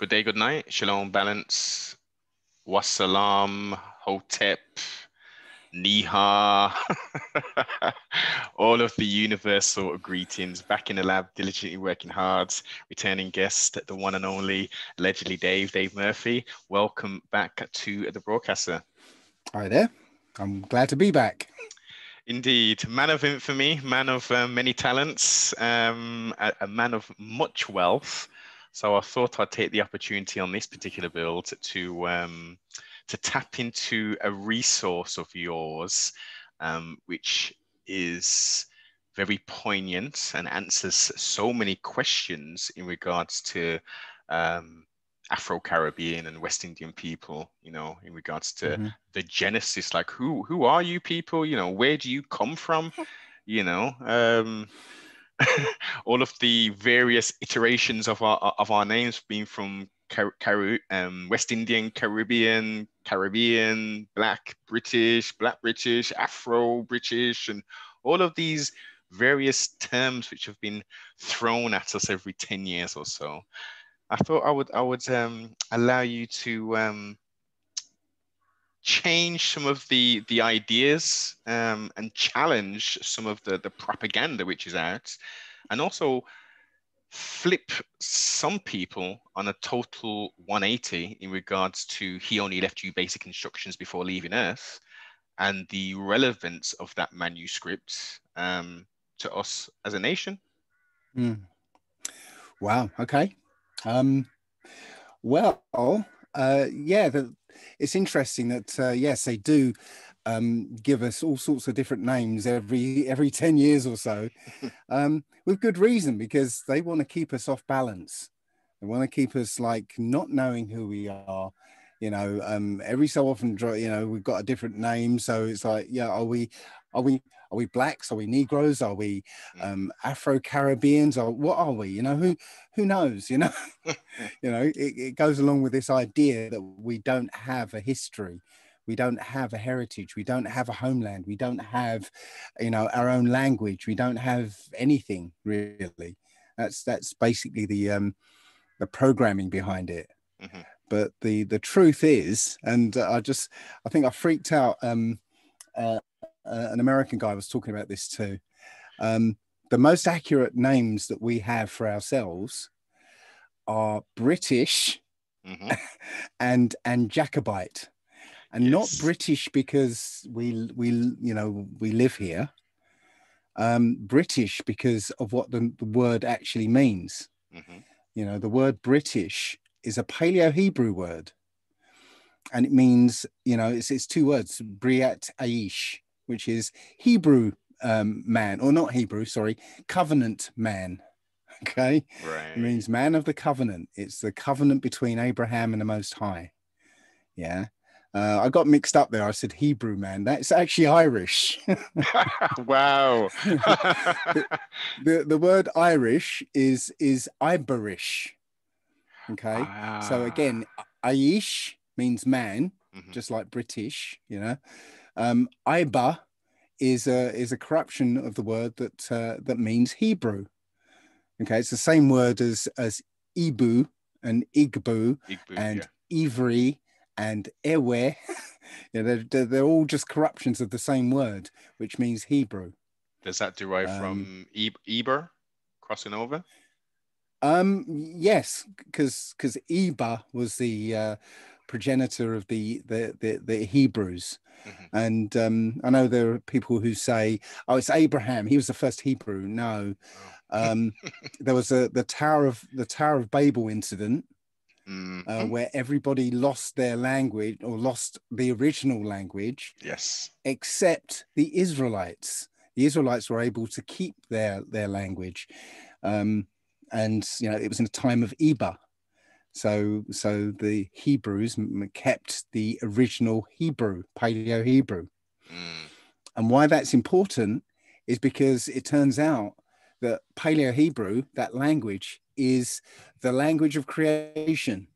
Good day, good night. Shalom, balance. Wassalam, Hotep, Niha. All of the universal greetings. Back in the lab, diligently working hard. Returning guest, the one and only, allegedly Dave, Dave Murphy. Welcome back to the broadcaster. Hi there. I'm glad to be back. Indeed, man of infamy, man of uh, many talents, um, a, a man of much wealth so I thought I'd take the opportunity on this particular build to um, to tap into a resource of yours, um, which is very poignant and answers so many questions in regards to um, Afro-Caribbean and West Indian people, you know, in regards to mm-hmm. the genesis, like who who are you people? You know, where do you come from? You know, um, all of the various iterations of our of our names being from Car- Car- um, West Indian, Caribbean, Caribbean, Black, British, Black British, Afro British, and all of these various terms which have been thrown at us every 10 years or so. I thought I would I would um, allow you to um, change some of the the ideas um, and challenge some of the the propaganda which is out, and also flip some people on a total 180 in regards to he only left you basic instructions before leaving Earth, and the relevance of that manuscript um, to us as a nation. Mm. Wow. Okay. Um, well, uh, yeah, the, it's interesting that uh, yes, they do um, give us all sorts of different names every every ten years or so, um, with good reason because they want to keep us off balance. They want to keep us like not knowing who we are. You know, um, every so often, you know, we've got a different name, so it's like, yeah, are we, are we, are we blacks? Are we Negroes? Are we mm. um, Afro Caribbeans? Or what are we? You know, who who knows? You know, you know, it, it goes along with this idea that we don't have a history, we don't have a heritage, we don't have a homeland, we don't have, you know, our own language, we don't have anything really. That's that's basically the um, the programming behind it. Mm-hmm. But the the truth is, and I just I think I freaked out. Um, uh, uh, an American guy was talking about this too. Um, the most accurate names that we have for ourselves are British mm-hmm. and and Jacobite, and yes. not British because we we you know we live here. Um, British because of what the, the word actually means. Mm-hmm. You know, the word British is a Paleo Hebrew word, and it means you know it's it's two words, Briat Aish, which is Hebrew um, man, or not Hebrew, sorry, covenant man. Okay. Right. It means man of the covenant. It's the covenant between Abraham and the Most High. Yeah. Uh, I got mixed up there. I said Hebrew man. That's actually Irish. wow. the, the, the word Irish is is Iberish. Okay. Ah. So again, Aish means man, mm-hmm. just like British, you know. Um, Iba is a is a corruption of the word that uh, that means Hebrew. Okay, it's the same word as as Ibu and Igbo, Igbo and yeah. Ivri and Ewe. yeah, they're, they're, they're, all just corruptions of the same word, which means Hebrew. Does that derive um, from Eber crossing over? Um, yes, because because Eber was the uh, progenitor of the the the, the Hebrews. Mm-hmm. And um, I know there are people who say, "Oh, it's Abraham. He was the first Hebrew." No, oh. um, there was a the Tower of the Tower of Babel incident, mm-hmm. uh, where everybody lost their language or lost the original language. Yes, except the Israelites. The Israelites were able to keep their their language, um, and you know it was in a time of Eber, so, so the Hebrews kept the original Hebrew, Paleo Hebrew. Mm. And why that's important is because it turns out that Paleo Hebrew, that language, is the language of creation.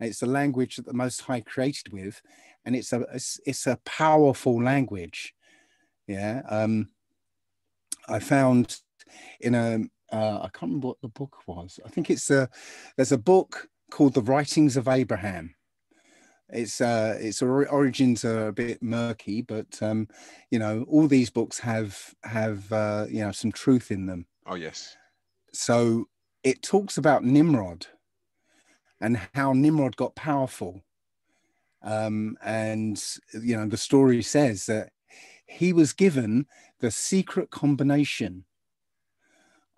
It's the language that the Most High created with, and it's a it's, it's a powerful language. Yeah. Um, I found in a uh, I can't remember what the book was. I think it's a there's a book called the Writings of Abraham. Its uh, its origins are a bit murky, but um, you know all these books have have uh, you know some truth in them. Oh yes. So it talks about Nimrod and how Nimrod got powerful. Um, and you know the story says that he was given the secret combination.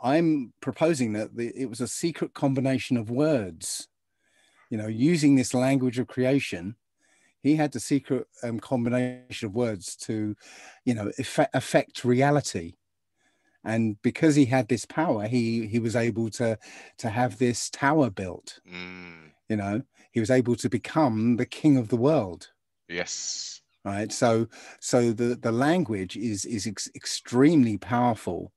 I'm proposing that the, it was a secret combination of words. You know, using this language of creation, he had the secret um, combination of words to, you know, effect, affect reality. And because he had this power, he he was able to to have this tower built. Mm. You know, he was able to become the king of the world. Yes right so so the the language is is ex- extremely powerful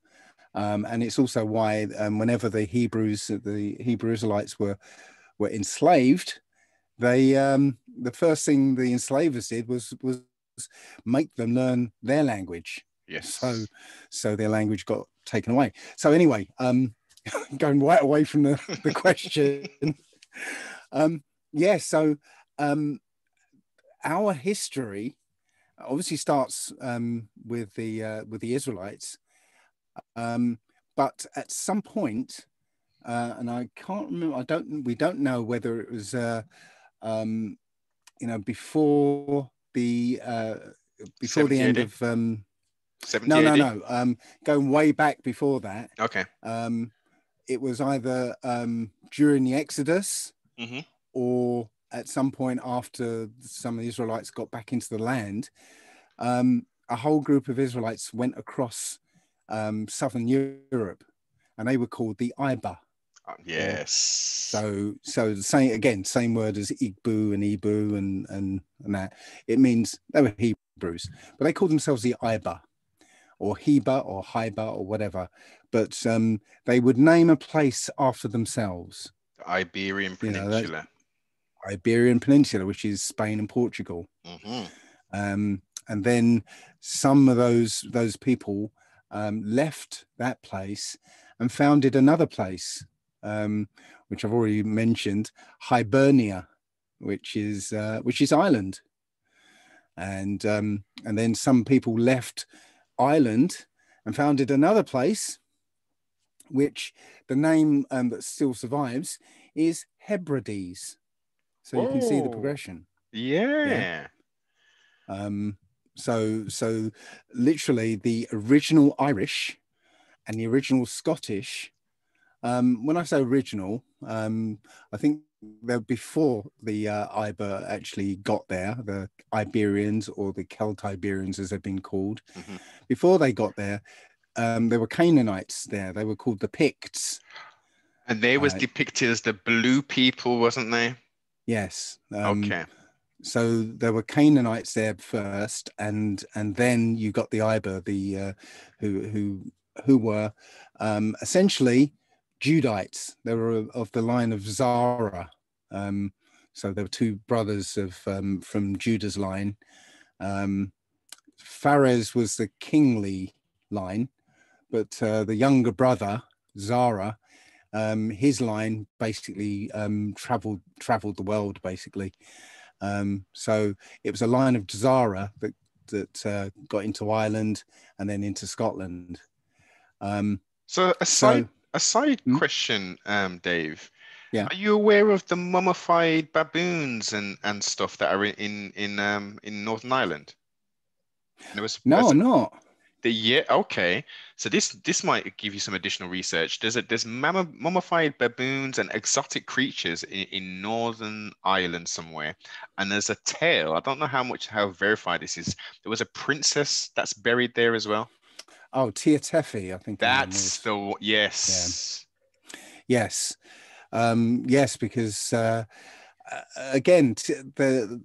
um, and it's also why um, whenever the hebrews the hebrew israelites were were enslaved they um, the first thing the enslavers did was was make them learn their language. Yes. So so their language got taken away. So anyway um going right away from the, the question. Um yeah so um our history obviously starts um, with the uh, with the Israelites, um, but at some point, uh, and I can't remember. I don't. We don't know whether it was, uh, um, you know, before the uh, before the end of. Um, no, no, no. Um, going way back before that. Okay. Um, it was either um, during the Exodus mm-hmm. or at some point after some of the Israelites got back into the land, um, a whole group of Israelites went across um, southern Europe, and they were called the Iber. Uh, yes. So, so the same again, same word as Igbo and Ibu and and and that. It means they were Hebrews, but they called themselves the Iber, or Heba, or Hiba, or whatever. But um, they would name a place after themselves. The Iberian Peninsula. You know, Iberian Peninsula, which is Spain and Portugal. Mm-hmm. Um, and then some of those those people um, left that place and founded another place, um, which I've already mentioned, Hibernia, which is uh, which is Ireland. And um, and then some people left Ireland and founded another place, which the name um, that still survives is Hebrides. So Whoa. you can see the progression. Yeah. yeah. Um, so so literally the original Irish and the original Scottish. Um, when I say original, um, I think they're before the uh, Iber actually got there, the Iberians or the Celtiberians as they've been called. Mm-hmm. Before they got there, um, there were Canaanites there. They were called the Picts. And they was uh, depicted as the blue people, wasn't they? Yes. Um, okay so there were Canaanites there first, and and then you got the Iber, the uh, who who who were um, essentially Judites. They were of the line of Zara. Um, so there were two brothers of um, from Judah's line. Um, was the kingly line, but uh, the younger brother Zara, um, his line basically um, traveled traveled the world basically. Um, so it was a line of Zara that that uh, got into Ireland and then into Scotland. Um, so a side so, a side hmm? question, um, Dave. Yeah. Are you aware of the mummified baboons and, and stuff that are in in um, in Northern Ireland? Was, no, I'm not. The yeah, okay. So this this might give you some additional research. There's a there's mummified baboons and exotic creatures in, in Northern Ireland somewhere, and there's a tale. I don't know how much how verified this is. There was a princess that's buried there as well. Oh, Tea Tephi, I think. That's the yes. Yeah. Yes, um, yes, because uh, again, the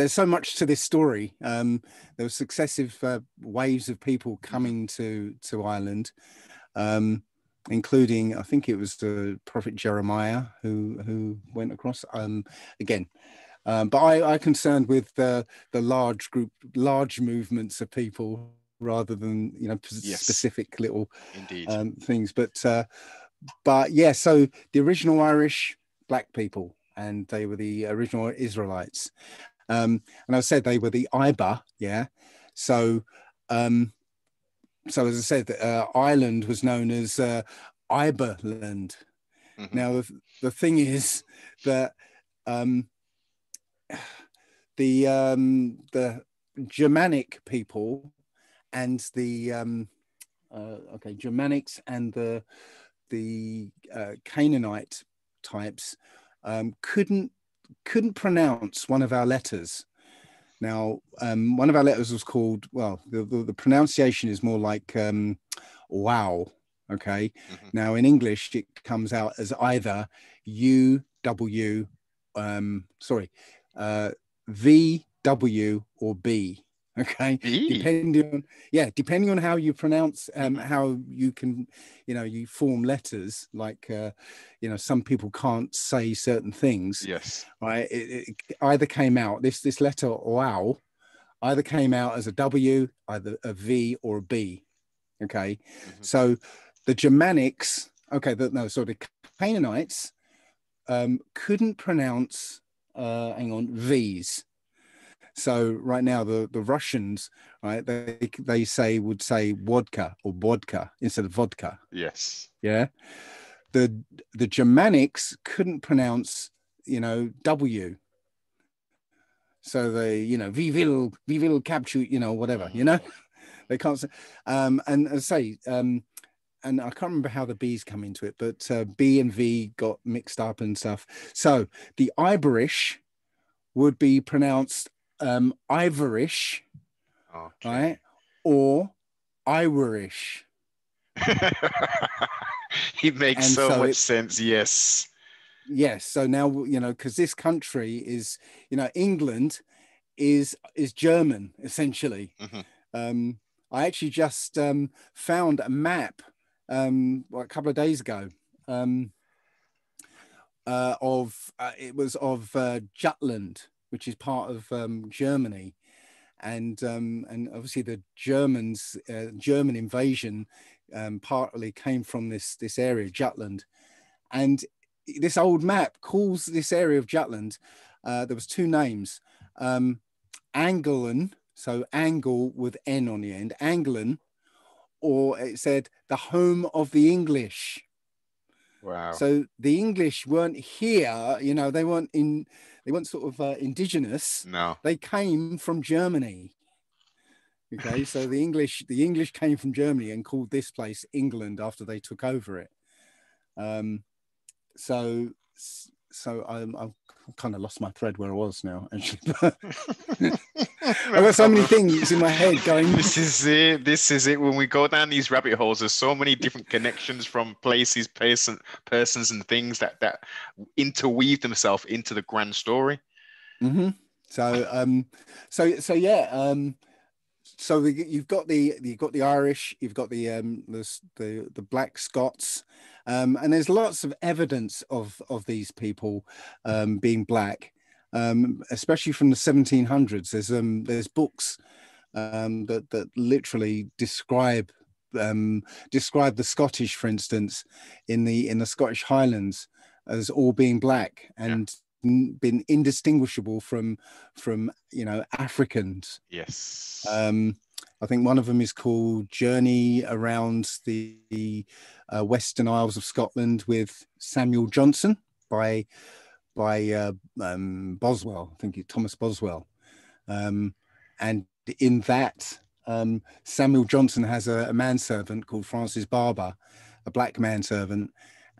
there's so much to this story. Um, there were successive uh, waves of people coming to to Ireland, um, including I think it was the prophet Jeremiah who who went across. Um, again, um, but I, I concerned with the the large group, large movements of people rather than you know yes. specific little um, things. But uh, but yeah, so the original Irish black people, and they were the original Israelites. Um, and I said they were the Iber, yeah. So, um, so as I said, uh, Ireland was known as uh, Iberland. Mm-hmm. Now the, the thing is that um, the um, the Germanic people and the um, uh, okay Germanics and the the uh, Canaanite types um, couldn't couldn't pronounce one of our letters. Now, um, one of our letters was called well. The, the, the pronunciation is more like um, wow. Okay. Mm-hmm. Now in English it comes out as either U W, um, sorry, uh, V W or B okay? Depending on yeah depending on how you pronounce um how you can you know you form letters like uh you know some people can't say certain things yes. right? It, it either came out this this letter wow either came out as a w either a v or a b okay? Mm-hmm. so the germanics okay the, no so the canaanites um couldn't pronounce uh hang on v's so right now, the, the Russians, right, they they say would say vodka or vodka instead of vodka. Yes. Yeah. The the Germanics couldn't pronounce, you know, W. So they, you know, we will, we will capture, you know, whatever, you know, they can't say. Um, and I say, um, and I can't remember how the B's come into it, but uh, B and V got mixed up and stuff. So the Iberish would be pronounced um, Ivorish, right, or Irish. it makes and so, so much it, sense. Yes. Yes. So now you know because this country is, you know, England is is German essentially. Mm-hmm. Um, I actually just um, found a map um, a couple of days ago um, uh, of uh, it was of uh, Jutland, which is part of um, Germany, and um, and obviously the Germans uh, German invasion um, partly came from this this area Jutland, and this old map calls this area of Jutland. Uh, there was two names, um, so Angle with N on the end, Anglen, or it said the home of the English. Wow. So the English weren't here, you know, they weren't in they weren't sort of uh, indigenous. No, they came from Germany. Okay, so the English the English came from Germany and called this place England after they took over it. Um, so so I'm, I've kind of lost my thread where I was now. Actually, I've got so many things in my head going. This is it. This is it. When we go down these rabbit holes, there's so many different connections from places, person, persons, and things that that interweave themselves into the grand story. Mm-hmm. So, um, so, so yeah. Um, so the, you've got the you've got the Irish, you've got the um, the the, the Black Scots, um, and there's lots of evidence of of these people um, being black, um, especially from the 1700s. There's um, there's books um, that that literally describe um, describe the Scottish, for instance, in the in the Scottish Highlands as all being black and been indistinguishable from from you know Africans. Yes. Um, I think one of them is called Journey Around the uh, Western Isles of Scotland with Samuel Johnson by by uh, um, Boswell. I think it's Thomas Boswell. Um, and in that, um, Samuel Johnson has a, a manservant called Francis Barber, a black manservant,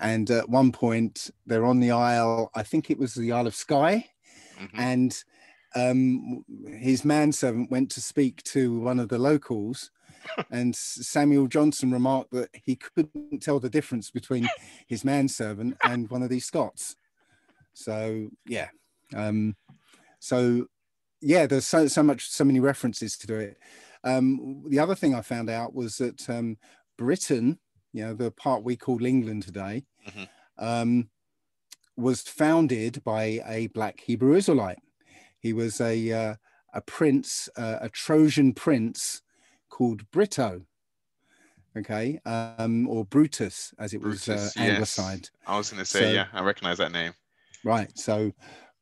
and at one point, they're on the Isle, I think it was the Isle of Skye. Mm-hmm. And um, his manservant went to speak to one of the locals. and Samuel Johnson remarked that he couldn't tell the difference between his manservant and one of these Scots. So, yeah. Um, so, yeah, there's so, so much, so many references to it. Um, the other thing I found out was that um, Britain, you know, the part we call England today, mm-hmm. um, was founded by a black Hebrew Israelite. He was a uh, a prince, uh, a Trojan prince called Brito. Okay, um, or Brutus, as it was uh, anglicized. Yes. I was going to say, so, yeah, I recognize that name. Right. So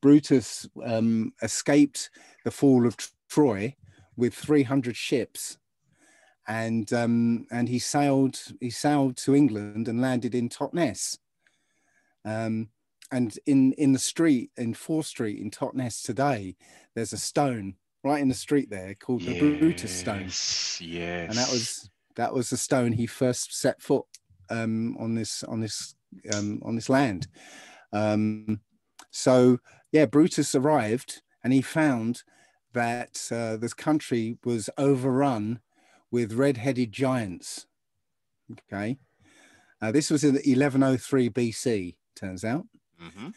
Brutus um, escaped the fall of Troy with 300 ships, and um, and he sailed he sailed to England and landed in Totnes. Um, and in in the street in Fore Street in Totnes today, there's a stone right in the street there called yes, the Brutus Stone. Yes. And that was that was the stone he first set foot um, on this on this um, on this land. Um, so yeah, Brutus arrived and he found that uh, this country was overrun with red-headed giants. Okay, uh, this was in 1103 BC. Turns out. Mm-hmm.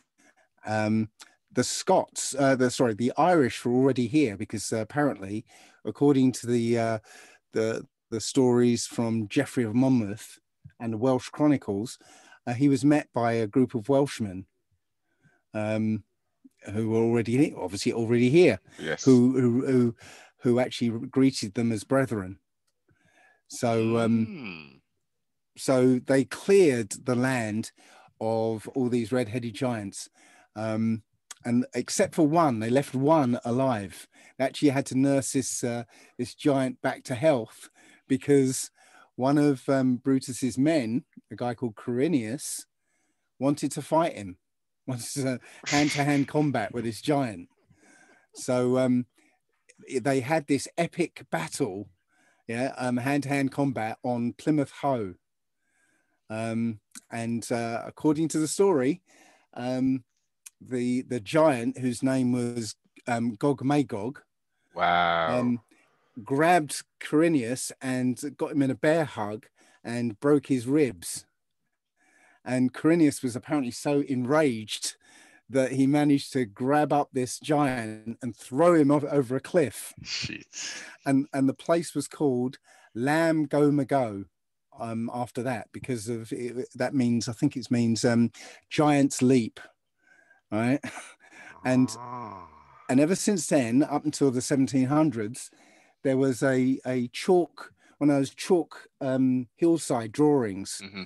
Um, the Scots, uh, the sorry, the Irish were already here because uh, apparently, according to the uh, the the stories from Geoffrey of Monmouth and the Welsh Chronicles, uh, he was met by a group of Welshmen um, who were already obviously already here, yes. who, who who who actually greeted them as brethren. So um, mm. so they cleared the land of all these red-headed giants. Um, and except for one, they left one alive. They actually had to nurse this uh, this giant back to health because one of um, Brutus's men, a guy called Corineus, wanted to fight him, wanted a hand-to-hand combat with this giant. So um, they had this epic battle, yeah, um, hand-to-hand combat on Plymouth Hoe. Um, and uh, according to the story, um, the the giant whose name was um, Gog Magog, wow, um, grabbed Corineus and got him in a bear hug and broke his ribs. And Corineus was apparently so enraged that he managed to grab up this giant and throw him off over a cliff. Shit. And and the place was called Lam Go Mago um, after that because of it, that means I think it means um, giant's leap, right? and oh. and ever since then, up until the 1700s, there was a a chalk one of those chalk um, hillside drawings. Mm-hmm.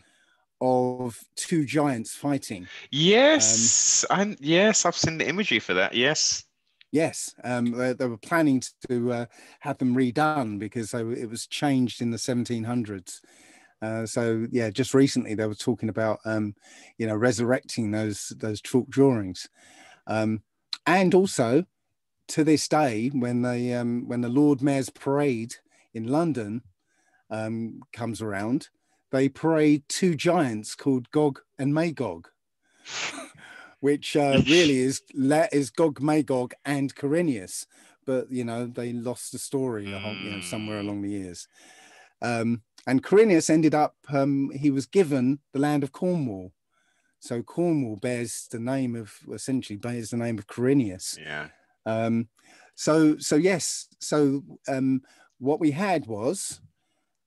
Of two giants fighting. Yes, um, and yes, I've seen the imagery for that. Yes, Yes, um, they, they, were planning to uh, have them redone because they, it was changed in the 1700s. Uh, so yeah, just recently they were talking about um, you know resurrecting those those chalk drawings, um, and also to this day when the um, when the Lord Mayor's parade in London um, comes around, they parade two giants called Gog and Magog. which uh, really is is Gog Magog and Corineus, but you know they lost the story, you know, somewhere along the years. Um, and Corineus ended up, um, he was given the land of Cornwall. So Cornwall bears the name of, essentially bears the name of Corineus. Yeah. Um, so, so yes, so um, what we had was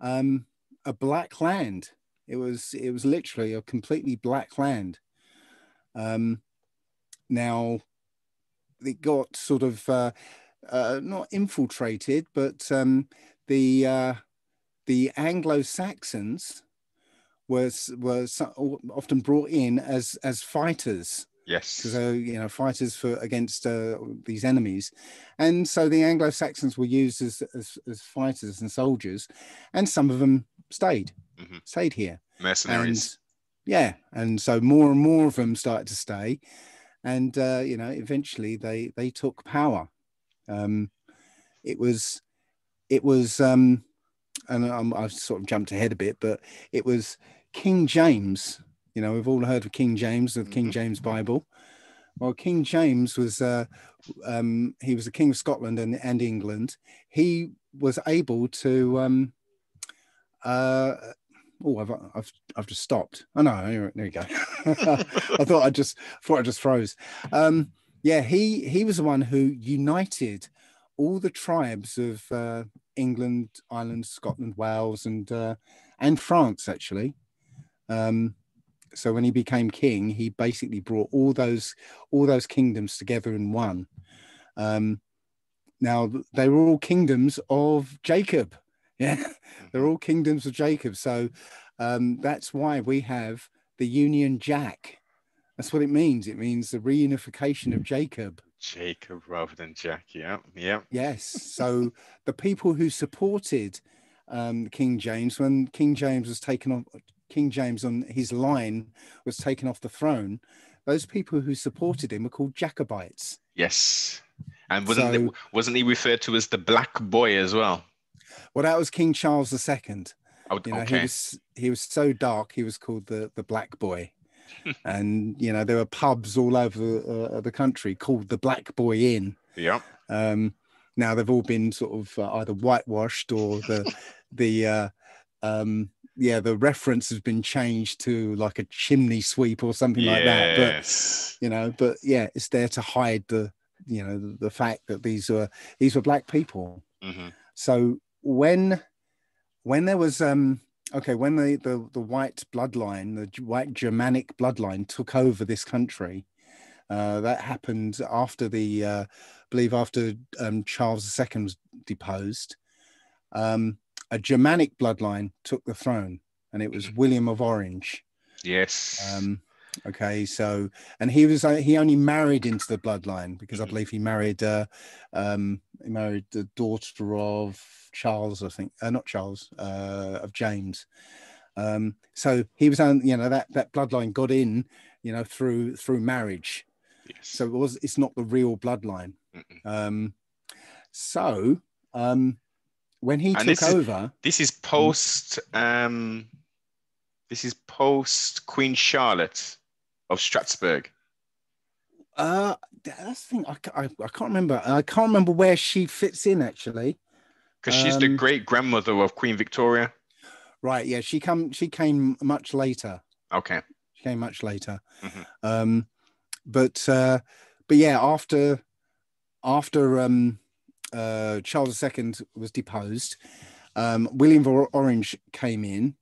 um, a black land. It was, it was literally a completely black land. Um, now, it got sort of uh, uh, not infiltrated, but um, the uh, the Anglo Saxons were was often brought in as as fighters. Yes, uh, you know fighters for against uh, these enemies, and so the Anglo Saxons were used as, as, as fighters and soldiers, and some of them stayed mm-hmm. stayed here mercenaries. And, yeah, and so more and more of them started to stay, and uh, you know eventually they they took power. Um, it was it was um, and I'm, I've sort of jumped ahead a bit, but it was King James. You know, we've all heard of King James, the King mm-hmm. James Bible. Well, King James was uh, um, he was the King of Scotland and, and England. He was able to. Um, uh, oh, I've, I've I've just stopped. Oh no, there you go. I thought I just thought I just froze. Um, yeah, he he was the one who united all the tribes of uh, England, Ireland, Scotland, Wales, and uh, and France actually. Um, so when he became king, he basically brought all those all those kingdoms together in one. Um, now they were all kingdoms of Jacob. Yeah, they're all kingdoms of Jacob. So um, that's why we have the Union Jack. That's what it means. It means the reunification of Jacob. Jacob rather than Jack. Yeah, yeah. Yes. So the people who supported um, King James when King James was taken off, King James on his line was taken off the throne. Those people who supported him were called Jacobites. Yes, and wasn't so, wasn't he referred to as the Black Boy as well? Well, that was King Charles II. Oh, you know, okay. he was he was so dark. He was called the the Black Boy, and you know there were pubs all over uh, the country called the Black Boy Inn. Yeah. Um, now they've all been sort of uh, either whitewashed or the the uh, um, yeah the reference has been changed to like a chimney sweep or something yes. like that. But you know, but yeah, it's there to hide the you know the, the fact that these were these were black people. Mm-hmm. So when when there was um okay when the, the the white bloodline the white germanic bloodline took over this country uh, that happened after the uh, I believe after um, charles ii was deposed um, a germanic bloodline took the throne and it was mm-hmm. william of orange yes um, Okay, so and he was uh, he only married into the bloodline because I mm-hmm. believe he married uh, um, he married the daughter of Charles, I think, uh, not Charles, uh, of James. Um, so he was on, you know, that that bloodline got in, you know, through through marriage. Yes. So it was it's not the real bloodline. Um, so um, when he and took this over, is, this is post. Um, this is post Queen Charlotte of Strasbourg? Uh, that's the thing. I, I, I can't remember. I can't remember where she fits in actually. Because she's um, the great grandmother of Queen Victoria. Right. Yeah. She come. She came much later. Okay. She came much later. Mm-hmm. Um, but uh, but yeah, after after um, uh, Charles II was deposed, um, William of Orange came in,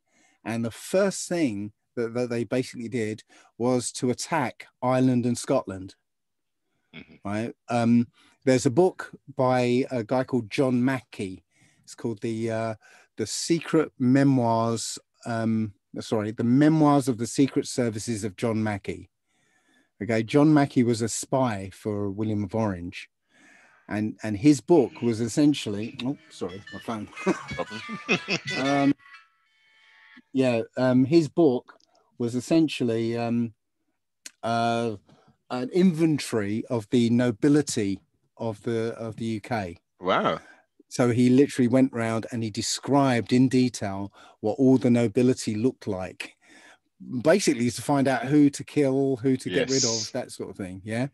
and the first thing that, that they basically did was to attack Ireland and Scotland. Mm-hmm. Right. Um, there's a book by a guy called John Macky. It's called the uh, the Secret Memoirs. Um, sorry, the Memoirs of the Secret Services of John Macky. Okay, John Macky was a spy for William of Orange, and and his book was essentially. Oh, sorry, my phone. um, yeah, um, his book was essentially um, uh, an inventory of the nobility of the of the UK. Wow. So he literally went round and he described in detail what all the nobility looked like. Basically, to find out who to kill, who to yes. get rid of, that sort of thing. Yeah.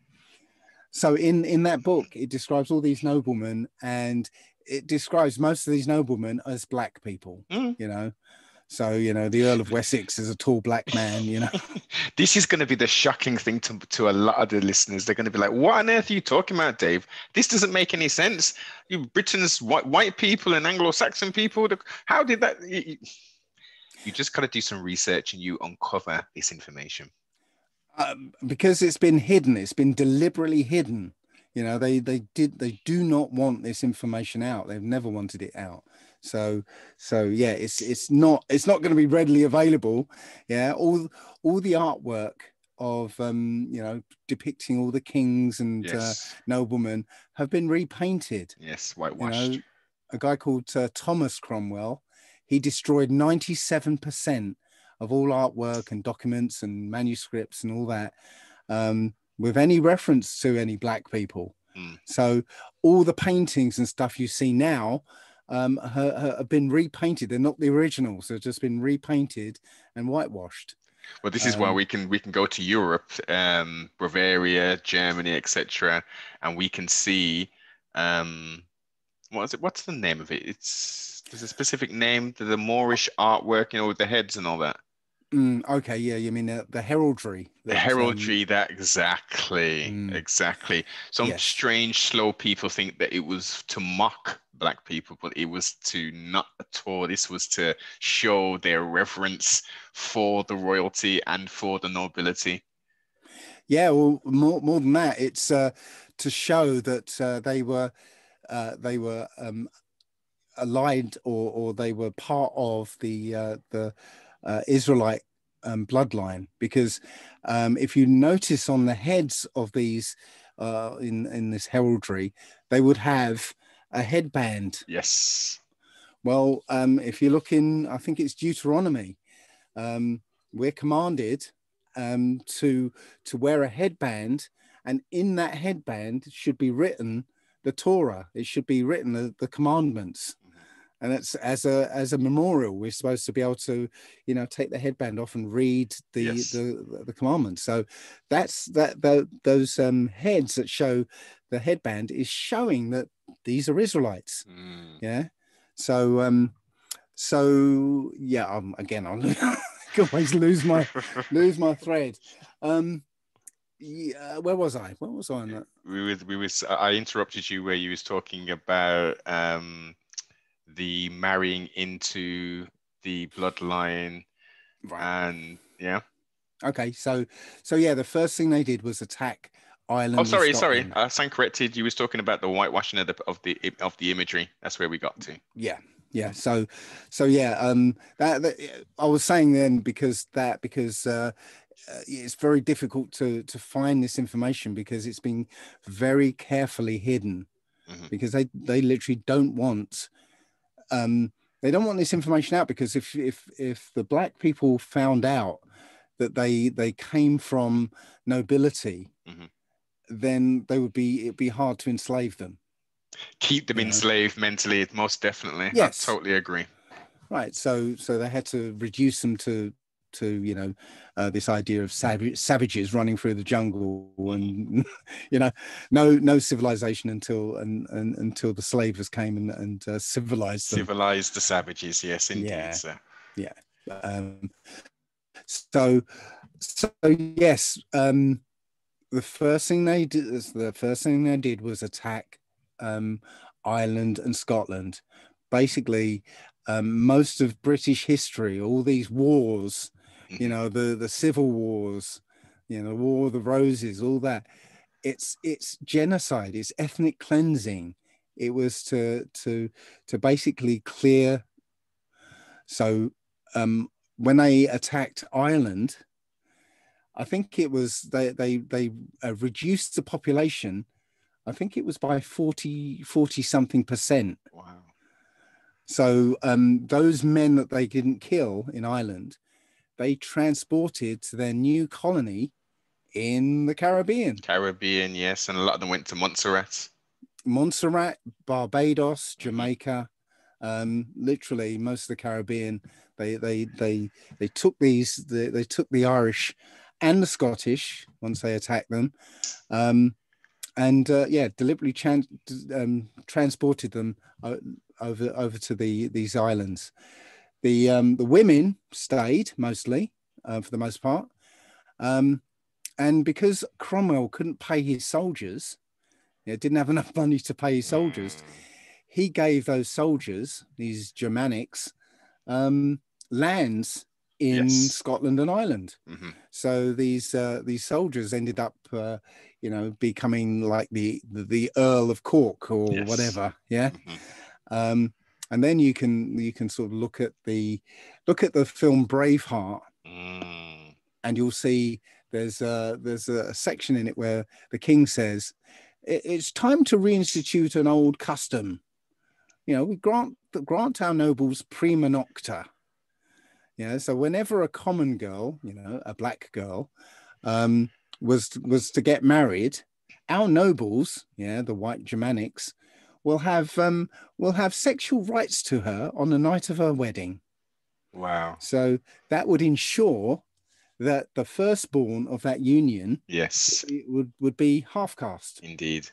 So in in that book, it describes all these noblemen, and it describes most of these noblemen as black people. Mm. You know, so, you know, the Earl of Wessex is a tall black man, you know. this is going to be the shocking thing to, to a lot of the listeners. They're going to be like, what on earth are you talking about, Dave? This doesn't make any sense. You Britain's white, white people and Anglo-Saxon people, how did that... You, you just got to do some research and you uncover this information. Um, because it's been hidden. It's been deliberately hidden. You know, they they did they do not want this information out. They've never wanted it out. So so yeah, it's it's not it's not going to be readily available. Yeah, all all the artwork of um, you know depicting all the kings and uh, yes. uh, noblemen have been repainted. Yes, whitewashed. You know, a guy called uh, Thomas Cromwell, he destroyed ninety seven percent of all artwork and documents and manuscripts and all that um, with any reference to any black people. Mm. So all the paintings and stuff you see now um, her, her have been repainted. They're not the originals. They've just been repainted and whitewashed. Well, this is um, why we can we can go to Europe, um, Bavaria, Germany, etc., and we can see um, what is it? What's the name of it? It's there's a specific name to the Moorish artwork, you know, with the heads and all that. Mm, okay, yeah, you mean the, the heraldry? The heraldry, um, that exactly, mm, exactly. Some yes. strange, slow people think that it was to mock black people, but it was to not at all. This was to show their reverence for the royalty and for the nobility. Yeah, well, more more than that, it's uh, to show that uh, they were uh, they were um, allied or or they were part of the uh, the uh, Israelite um, bloodline because um, if you notice on the heads of these uh, in in this heraldry, they would have a headband. Yes. Well, um, if you look in, I think it's Deuteronomy. Um, we're commanded um, to to wear a headband, and in that headband should be written the Torah. It should be written the, the commandments, and that's as a as a memorial. We're supposed to be able to, you know, take the headband off and read the Yes. the, the commandments. So that's that tho- those um, heads that show the headband is showing that these are Israelites. Mm. Yeah. So um, so yeah. Um, again, I'll always lose my lose my thread. Um, yeah, where was I? Where was I on that? we was we was I interrupted you where you was talking about um the marrying into the bloodline and yeah. Okay, so so yeah, the first thing they did was attack Ireland. Oh, sorry, sorry. I stand corrected. You was talking about the whitewashing of the of the of the imagery. That's where we got to. Yeah, yeah. So so yeah, um, that, that I was saying then because that because uh, uh, it's very difficult to to find this information because it's been very carefully hidden Mhm. because they they literally don't want um they don't want this information out because if if if the black people found out that they they came from nobility Mhm. then they would be it'd be hard to enslave them Keep them Yeah. enslaved mentally, most definitely. Yes. I totally agree. right so so they had to reduce them to to you know uh, this idea of savage, savages running through the jungle and you know no no civilization until and, and until the slavers came and, and uh, civilized them Civilize the savages, yes, indeed, Yeah. sir. um, so so yes um the first thing they did the first thing they did was attack um ireland and scotland basically um, most of british history all these wars you know the the civil wars you know the war of the roses all that. It's it's genocide it's ethnic cleansing. It was to to to basically clear. So um when they attacked ireland i think it was they they they uh, reduced the population i think it was by 40 40 something percent. Wow. so um, those men that they didn't kill in Ireland, they transported to their new colony in the Caribbean, Caribbean, yes, and a lot of them went to Montserrat. Montserrat, Barbados, Jamaica. Um, literally, most of the Caribbean. They they they they took these. They, they took the Irish and the Scottish once they attacked them, um, and uh, yeah, deliberately tran- um, transported them over over to the these islands. The um, the women stayed mostly uh, for the most part, um, and because Cromwell couldn't pay his soldiers, yeah, didn't have enough money to pay his soldiers, he gave those soldiers, these Germanics, um, lands in Yes. Scotland and Ireland. hmm So these uh, these soldiers ended up, uh, you know, becoming like the, the Earl of Cork or Yes. whatever. Yeah. hmm Um, and then you can you can sort of look at the look at the film Braveheart, Mm. and you'll see there's a there's a section in it where the king says it's time to reinstitute an old custom. You know, we grant grant our nobles prima nocte. Yeah, so whenever a common girl, you know, a black girl, um, was was to get married, our nobles, yeah, the white Germanics, will have um, will have sexual rights to her on the night of her wedding. Wow. So that would ensure that the firstborn of that union Yes, would, would be half caste. indeed.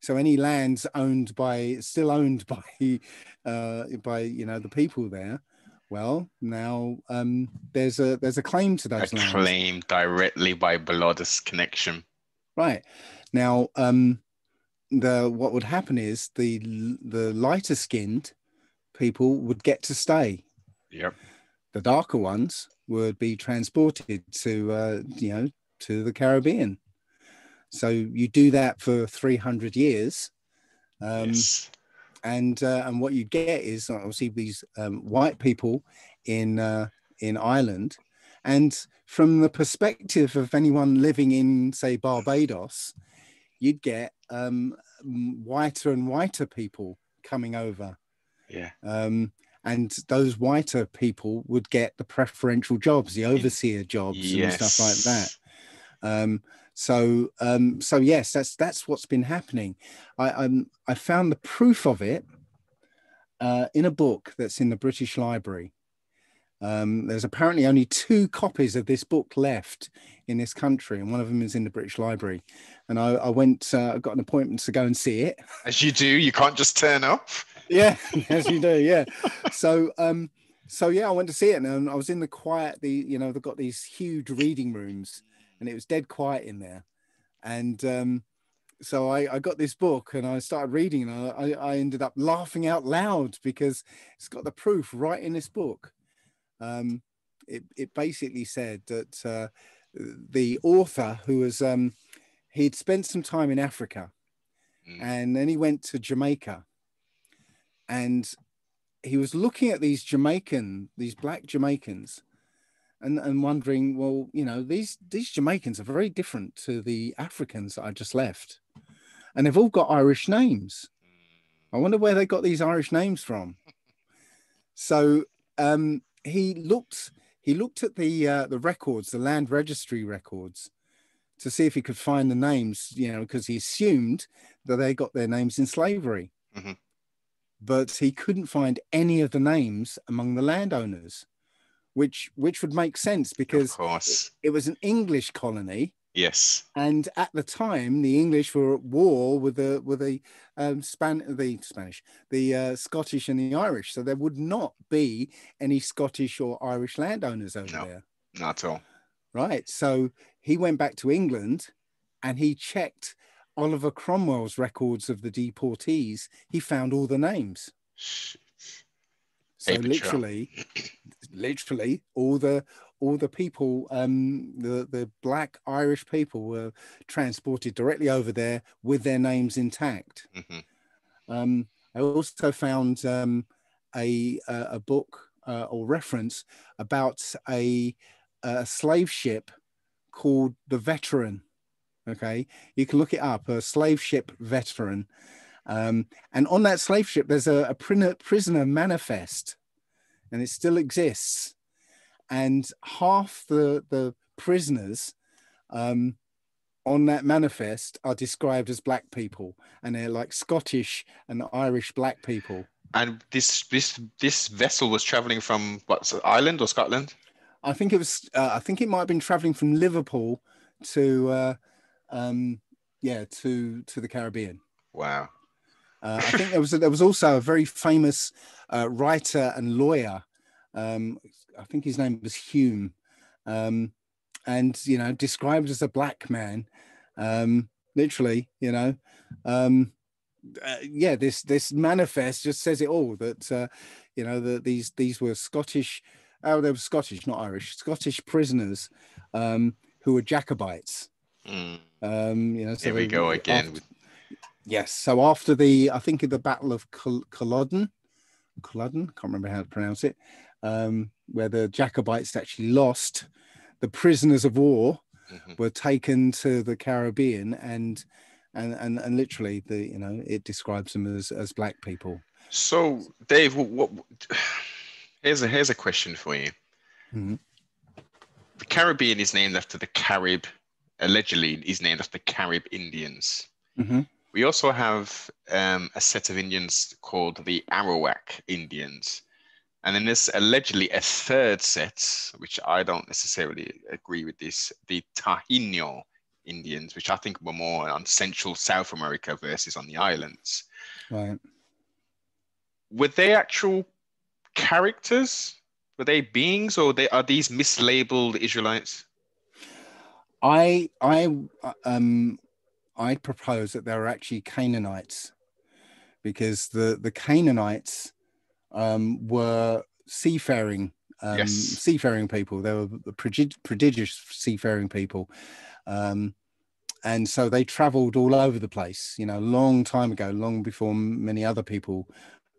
So any lands owned by still owned by uh, by you know the people there, well now um, there's a there's a claim to those lands. Acclaimed directly by blood's connection. Right now, um, the what would happen is the the lighter skinned people would get to stay. Yep. The darker ones would be transported to uh, you know to the Caribbean. So you do that for three hundred years, um, yes. and uh, and what you get is obviously these um, white people in uh, in Ireland, And from the perspective of anyone living in, say, Barbados, you'd get um, whiter and whiter people coming over. Yeah. Um, and those whiter people would get the preferential jobs, the overseer jobs, yes. and stuff like that. Um, so, um, so yes, that's that's what's been happening. I um, I found the proof of it uh, in a book that's in the British Library. Um, there's apparently only two copies of this book left in this country, and one of them is in the British Library. And I, I went, uh, got an appointment to go and see it. As you do, you can't just turn up. yeah, as you do, yeah. So, um, so yeah, I went to see it, and I was in the quiet. The you know they've got these huge reading rooms, and it was dead quiet in there, and um, so I, I got this book and I started reading, and I, I ended up laughing out loud because it's got the proof right in this book. Um, it, it basically said that uh, the author who was um, he'd spent some time in Africa, mm. and then he went to Jamaica, and he was looking at these Jamaican, these black Jamaicans, and, and wondering, well, you know, these these Jamaicans are very different to the Africans that I just left, and they've all got Irish names. I wonder where they got these Irish names from. So um, he looked he looked at the uh, the records, the land registry records, to see if he could find the names. You know, because he assumed that they got their names in slavery. Mm-hmm but he couldn't find any of the names among the landowners, which which would make sense because of course. It, it was an English colony. Yes. And at the time, the English were at war with the with the um, Span the Spanish, the uh, Scottish and the Irish. So there would not be any Scottish or Irish landowners over no, there. Not at all. Right. So he went back to England, and he checked Oliver Cromwell's records of the deportees, he found all the names. So literally, literally all the all the people, um, the the black Irish people were transported directly over there with their names intact. Mm-hmm. Um, I also found um, a a book uh, or reference about a, a slave ship called the Veteran Okay, you can look it up. A slave ship veteran, um, and on that slave ship, there's a, a prisoner manifest, and it still exists. And half the the prisoners um, on that manifest are described as black people, and they're like Scottish and Irish black people. And this this this vessel was traveling from what Ireland or Scotland? I think it was. Uh, I think it might have been traveling from Liverpool to. Uh, um, yeah, to to the Caribbean. Wow. Uh, I think there was a, there was also a very famous uh, writer and lawyer. Um, I think his name was Hume, um, and you know described as a black man, um, literally. You know, um, uh, yeah. This this manifest just says it all. That uh, you know that these these were Scottish. Oh, they were Scottish, not Irish. Scottish prisoners um, who were Jacobites. Mm. Um, you know, so Here we go again. After, yes. So after the, I think in the Battle of Culloden, Culloden, can't remember how to pronounce it, um, where the Jacobites actually lost, the prisoners of war mm-hmm. were taken to the Caribbean and and and and literally the you know it describes them as as black people. So Dave, what, what here's a here's a question for you. Mm-hmm. The Caribbean is named after the Carib allegedly is named after the Carib Indians. Mm-hmm. We also have um, a set of Indians called the Arawak Indians. And then there's allegedly a third set, which I don't necessarily agree with this, the Taino Indians, which I think were more on Central South America versus on the islands. Right. Were they actual characters? Were they beings or they, are these mislabeled Israelites? I I um I propose that there are actually Canaanites because the the Canaanites um, were seafaring um, yes. seafaring people. They were prodig- prodigious seafaring people. Um, and so they traveled all over the place, you know, a long time ago, long before many other people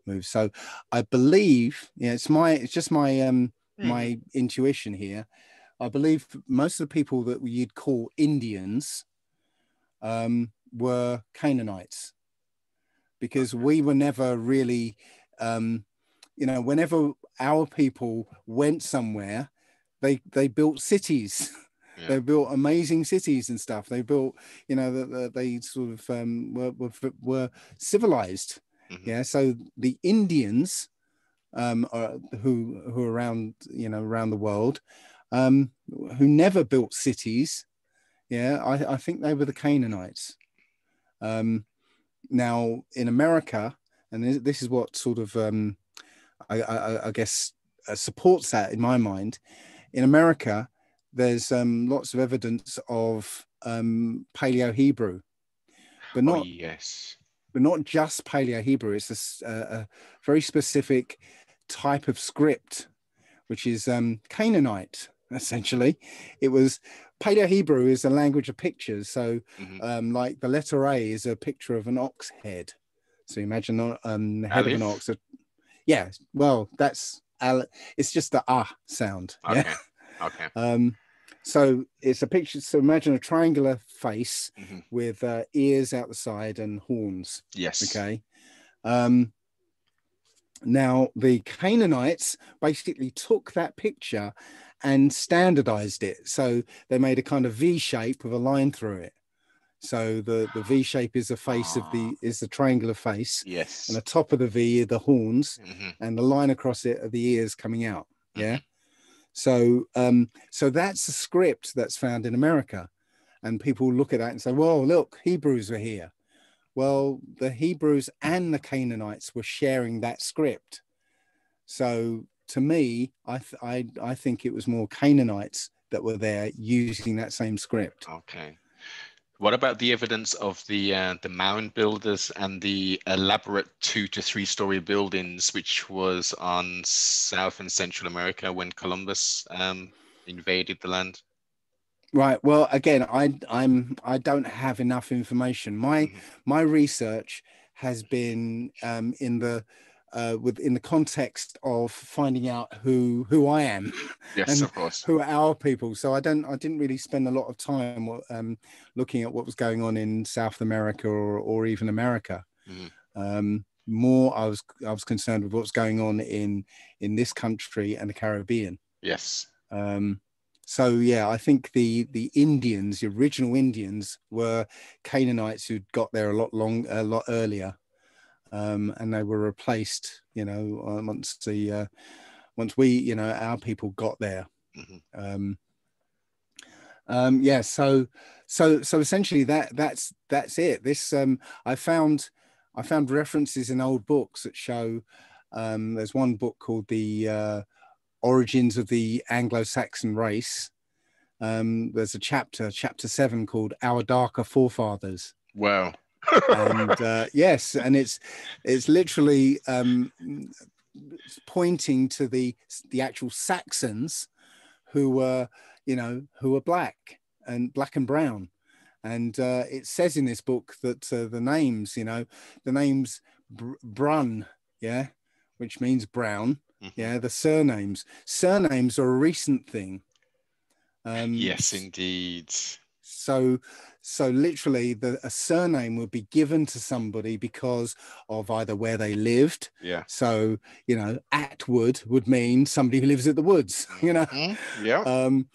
moved. So I believe, yeah, it's my, it's just my, um, mm. my intuition here I believe most of the people that you'd call Indians um, were Canaanites because we were never really, um, you know, whenever our people went somewhere, they they built cities. Yeah. They built amazing cities and stuff. They built, you know, that the, they sort of um, were, were, were civilized. Mm-hmm. Yeah. So the Indians, um, are, who who are around, you know, around the world, um, who never built cities. Yeah, I, I think they were the Canaanites. Um, now in America, and this, this is what sort of um, I, I, I, guess uh, supports that in my mind. In America, there's um, lots of evidence of um, Paleo Hebrew, but not oh, yes, but not just Paleo Hebrew. It's a, a, very specific type of script, which is um, Canaanite. Essentially, it was Paleo Hebrew is a language of pictures. So, mm-hmm. um, like the letter A is a picture of an ox head. So imagine um, the head Alif. of an ox. Yeah, well, that's it's just the ah sound. Okay. Yeah? Okay. Um, so it's a picture. So imagine a triangular face mm-hmm. with uh, ears out the side and horns. Yes. Okay. Um, now the Canaanites basically took that picture and standardized it. So they made a kind of V shape with a line through it. So the, the V shape is the face of the ah. is the triangular face. Yes. And the top of the V are the horns, mm-hmm. and the line across it are the ears coming out. Mm-hmm. Yeah. So um, so that's the script that's found in America. And people look at that and say, well, look, Hebrews are here. Well, the Hebrews and the Canaanites were sharing that script. So to me, I, th- I, I think it was more Canaanites that were there using that same script. Okay. What about the evidence of the uh, the mound builders and the elaborate two to three story buildings, which was on South and Central America when Columbus um, invaded the land? Right. Well, again, I I'm I don't have enough information. My mm-hmm. my research has been um, in the uh, within the context of finding out who who I am, yes, of course, who are our people. So I don't, I didn't really spend a lot of time um, looking at what was going on in South America or, or even America. Mm. Um, more, I was I was concerned with what's going on in in this country and the Caribbean. Yes. Um, so yeah, I think the the Indians, the original Indians, were Canaanites who'd got there a lot long, a lot earlier um, and they were replaced. You know, uh, once the uh, once we, you know, our people got there. Mm-hmm. Um, um, yeah, so so so essentially that that's that's it. This um, I found I found references in old books that show. Um, there's one book called the uh, Origins of the Anglo-Saxon Race. Um, there's a chapter, chapter seven, called Our Darker Forefathers. Wow and uh, yes, and it's it's literally um, pointing to the the actual Saxons who were you know who were black and black and brown, and uh, it says in this book that uh, the names you know the names Br- Brun, yeah, which means brown. Mm-hmm. Yeah, the surnames. Surnames are a recent thing. Um, yes, indeed. So, so literally, the a surname would be given to somebody because of either where they lived. Yeah. So you know, Atwood would mean somebody who lives at the woods. You know. Mm-hmm. Yeah. Um,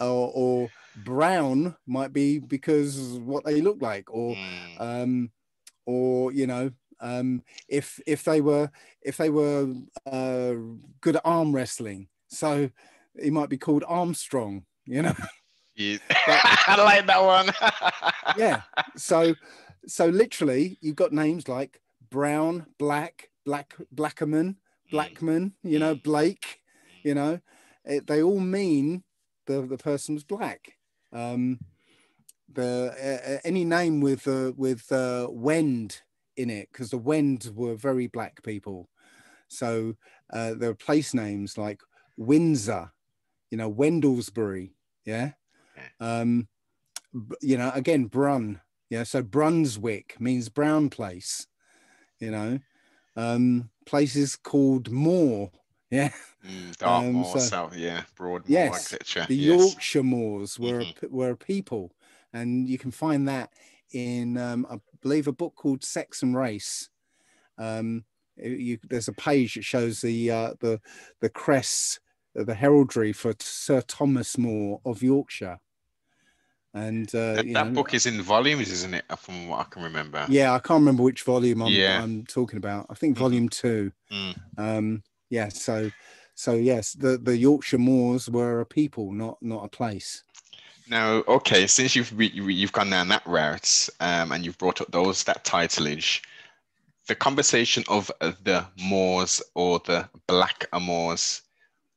or, or brown might be because what they look like, or mm. um, or you know, um, if if they were if they were uh, good at arm wrestling, so he might be called Armstrong. You know. Yeah. I like that one. yeah. So, so literally, you've got names like Brown, Black, Black, Blackerman, mm. Blackman. You know, mm. Blake. You know, it, they all mean the the person was black. Um, the uh, any name with uh, with uh, Wend in it because the Wend were very black people. So uh, there are place names like Windsor, you know, Wendlesbury, yeah, um, you know, again, Brun. Yeah, so Brunswick means brown place. You know, um, places called Moor. Yeah. Mm, Dartmoor, Um, so- South, yeah, Broadmoor, Yes, etc. the yes. Yorkshire Moors were a Mhm. p were a people, and you can find that in um, I believe a book called Sex and Race. Um, you, there's a page that shows the uh, the the crests, the heraldry for Sir Thomas More of Yorkshire, and uh, That, know, book is in volumes, isn't it? From what I can remember. yeah, I can't remember which volume I'm, Yeah. I'm talking about. I think Mhm. volume two. Mm. Um, yeah, so so yes, the the Yorkshire Moors were a people, not not a place. Now, okay, since you've you- you've gone down that route, um, and you've brought up those that titleage, the conversation of the Moors or the Black Moors,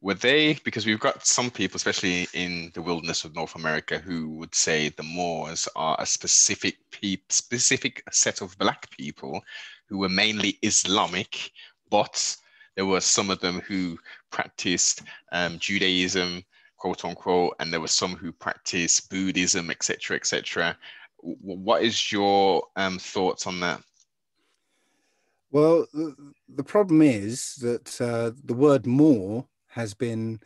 were they because we've got some people, especially in the wilderness of North America, who would say the Moors are a specific peop specific set of Black people who were mainly Islamic, but there were some of them who practiced um, Judaism, quote unquote, and there were some who practiced Buddhism, etc., etc. What is your um, thoughts on that? Well, the, problem is that uh, the word Moor has been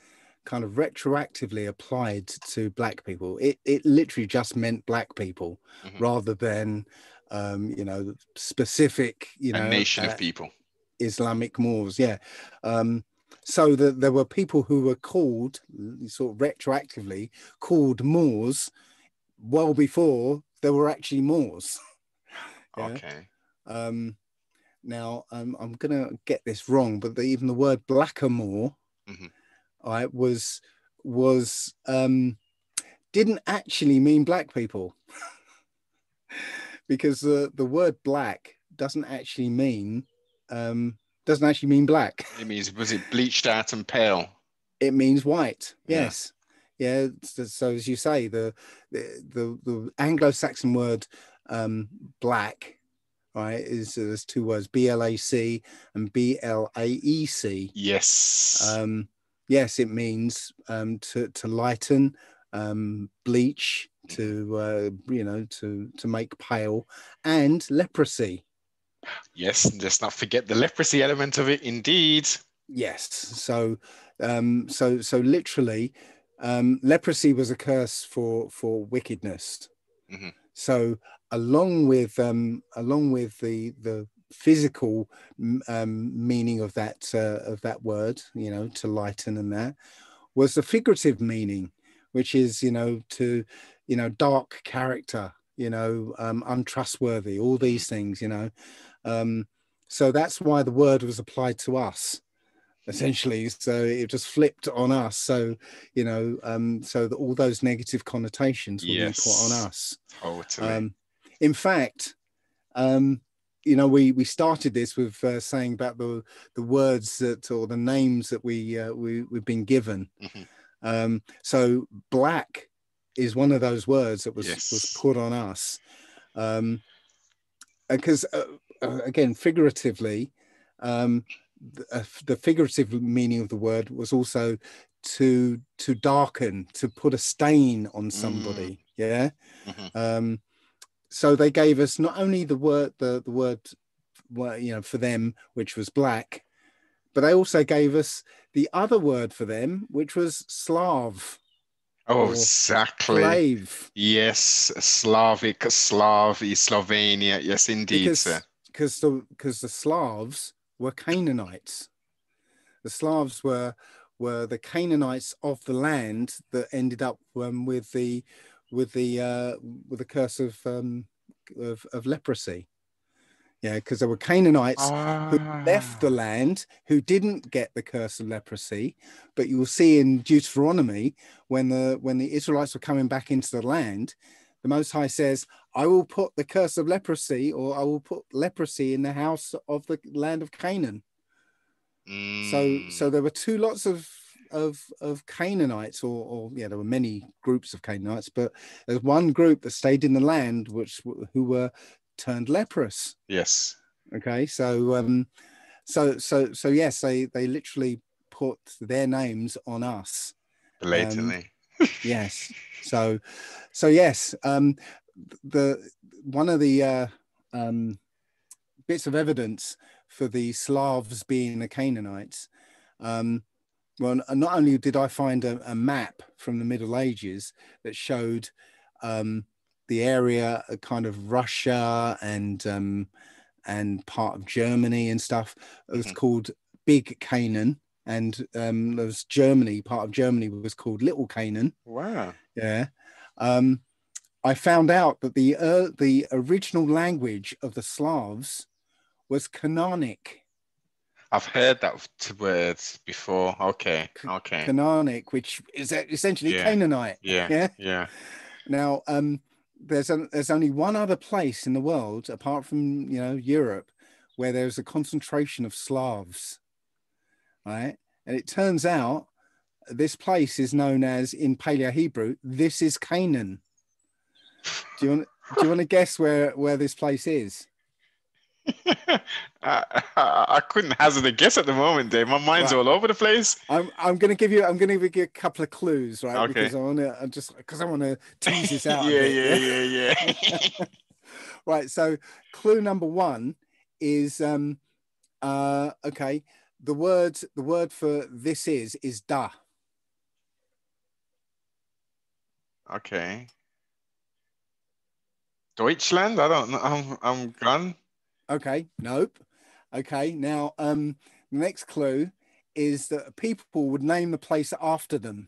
kind of retroactively applied to black people. It it literally just meant black people Mhm. rather than um, you know specific you know a nation uh, of people. Islamic Moors. Yeah. Um, so that there were people who were called sort of retroactively called Moors well before there were actually Moors. yeah. Okay. Um, now um, I'm gonna get this wrong, but the, even the word blackamoor, Mhm. I was was um, didn't actually mean black people because the the word black doesn't actually mean um, doesn't actually mean black. It means was it bleached out and pale? It means white. Yeah. Yes. Yeah. So, so as you say, the the the, the Anglo-Saxon word um, black, right, is there's two words, B L A C and B L A E C. Yes. Um, yes, it means um, to to lighten, um, bleach, to uh, you know, to to make pale, and leprosy. yes. Let's not forget the leprosy element of it. Indeed. Yes. So, um, so, so literally, um, leprosy was a curse for for wickedness. Mhm. So, along with um, along with the the physical um, meaning of that uh, of that word, you know, to lighten and that was the figurative meaning, which is you know to you know dark character, you know, um, untrustworthy, all these things, you know. Um, so that's why the word was applied to us essentially so it just flipped on us so you know um so that all those negative connotations will be put on us Totally. um in fact um you know we we started this with uh, saying about the the words that or the names that we uh, we we've been given. Mhm. um so black is one of those words that was was put on us. Um because uh, uh, again figuratively um the, uh, the figurative meaning of the word was also to to darken to put a stain on somebody. Yeah? Mhm. um so they gave us not only the word the the word you know for them which was black but they also gave us the other word for them which was slav oh, exactly. slave Yes. Slavic, Slavi, Slovenia. Yes, indeed, because sir. because the because the Slavs were Canaanites. The Slavs were were the Canaanites of the land that ended up um, with the with the uh, with the curse of um, of, of leprosy. Yeah, because there were Canaanites who left the Ah. land who didn't get the curse of leprosy but you will see in deuteronomy when the when the israelites were coming back into the land the most high says i will put the curse of leprosy or i will put leprosy in the house of the land of canaan so Mm. so there were two lots of of of canaanites or, or yeah there were many groups of canaanites but there's one group that stayed in the land which who were turned leprous yes. okay so um so so so yes they they literally put their names on us Blatantly. yes so so yes um the one of the uh um bits of evidence for the slavs being the canaanites Um, well, not only did I find a, a, map from the Middle Ages that showed um, the area, uh, kind of Russia and um, and part of Germany and stuff. It was mm-hmm. called Big Canaan, and um, there was Germany. Part of Germany was called Little Canaan. Wow. Yeah. Um, I found out that the uh, the original language of the Slavs was Canonic. I've heard that word before. Okay, okay. Canonic, which is essentially yeah. Canaanite. Yeah, yeah, yeah. Now, um, there's a, there's only one other place in the world apart from you know Europe where there's a concentration of Slavs, right? And it turns out this place is known as in Paleo Hebrew. This is Canaan. Do you want do you want to guess where where this place is? I, I, couldn't hazard a guess at the moment, Dave. My mind's right. all over the place. I'm I'm gonna give you I'm gonna give you a couple of clues, right? Okay. Because I want to I just because I want to tease this out. yeah, yeah, yeah, yeah, yeah. right. So clue number one is um uh okay. The word the word for this is is da. Okay. Deutschland? I don't know. I'm I'm gone. Okay, nope. Okay, now um, the next clue is that people would name the place after them.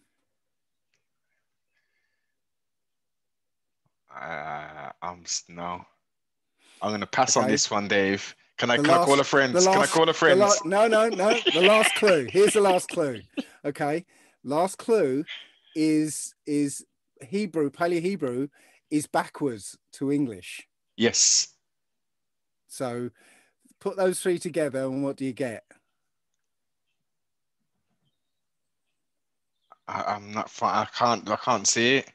Uh, I'm no. I'm gonna pass okay. on this one, Dave. Can I, can last, I call a friend? Can I call a friend? La- no, no, no. The last clue. Here's the last clue. Okay, last clue is is Hebrew. Paleo Hebrew is backwards to English. Yes. So put those three together and what do you get? I, am not I can't I can't see it.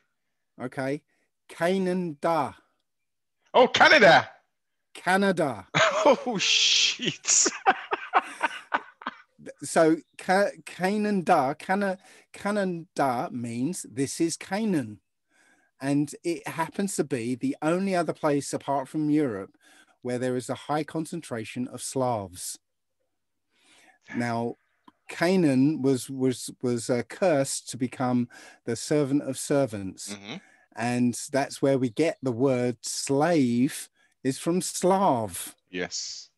Okay. Canada. Oh Canada. Canada. oh shit. so Ca- Canada, Cana- Canada means this is Canaan. And it happens to be the only other place apart from Europe where there is a high concentration of Slavs. Now, Canaan was was was uh, cursed to become the servant of servants, mm-hmm. and that's where we get the word slave is from Slav. Yes.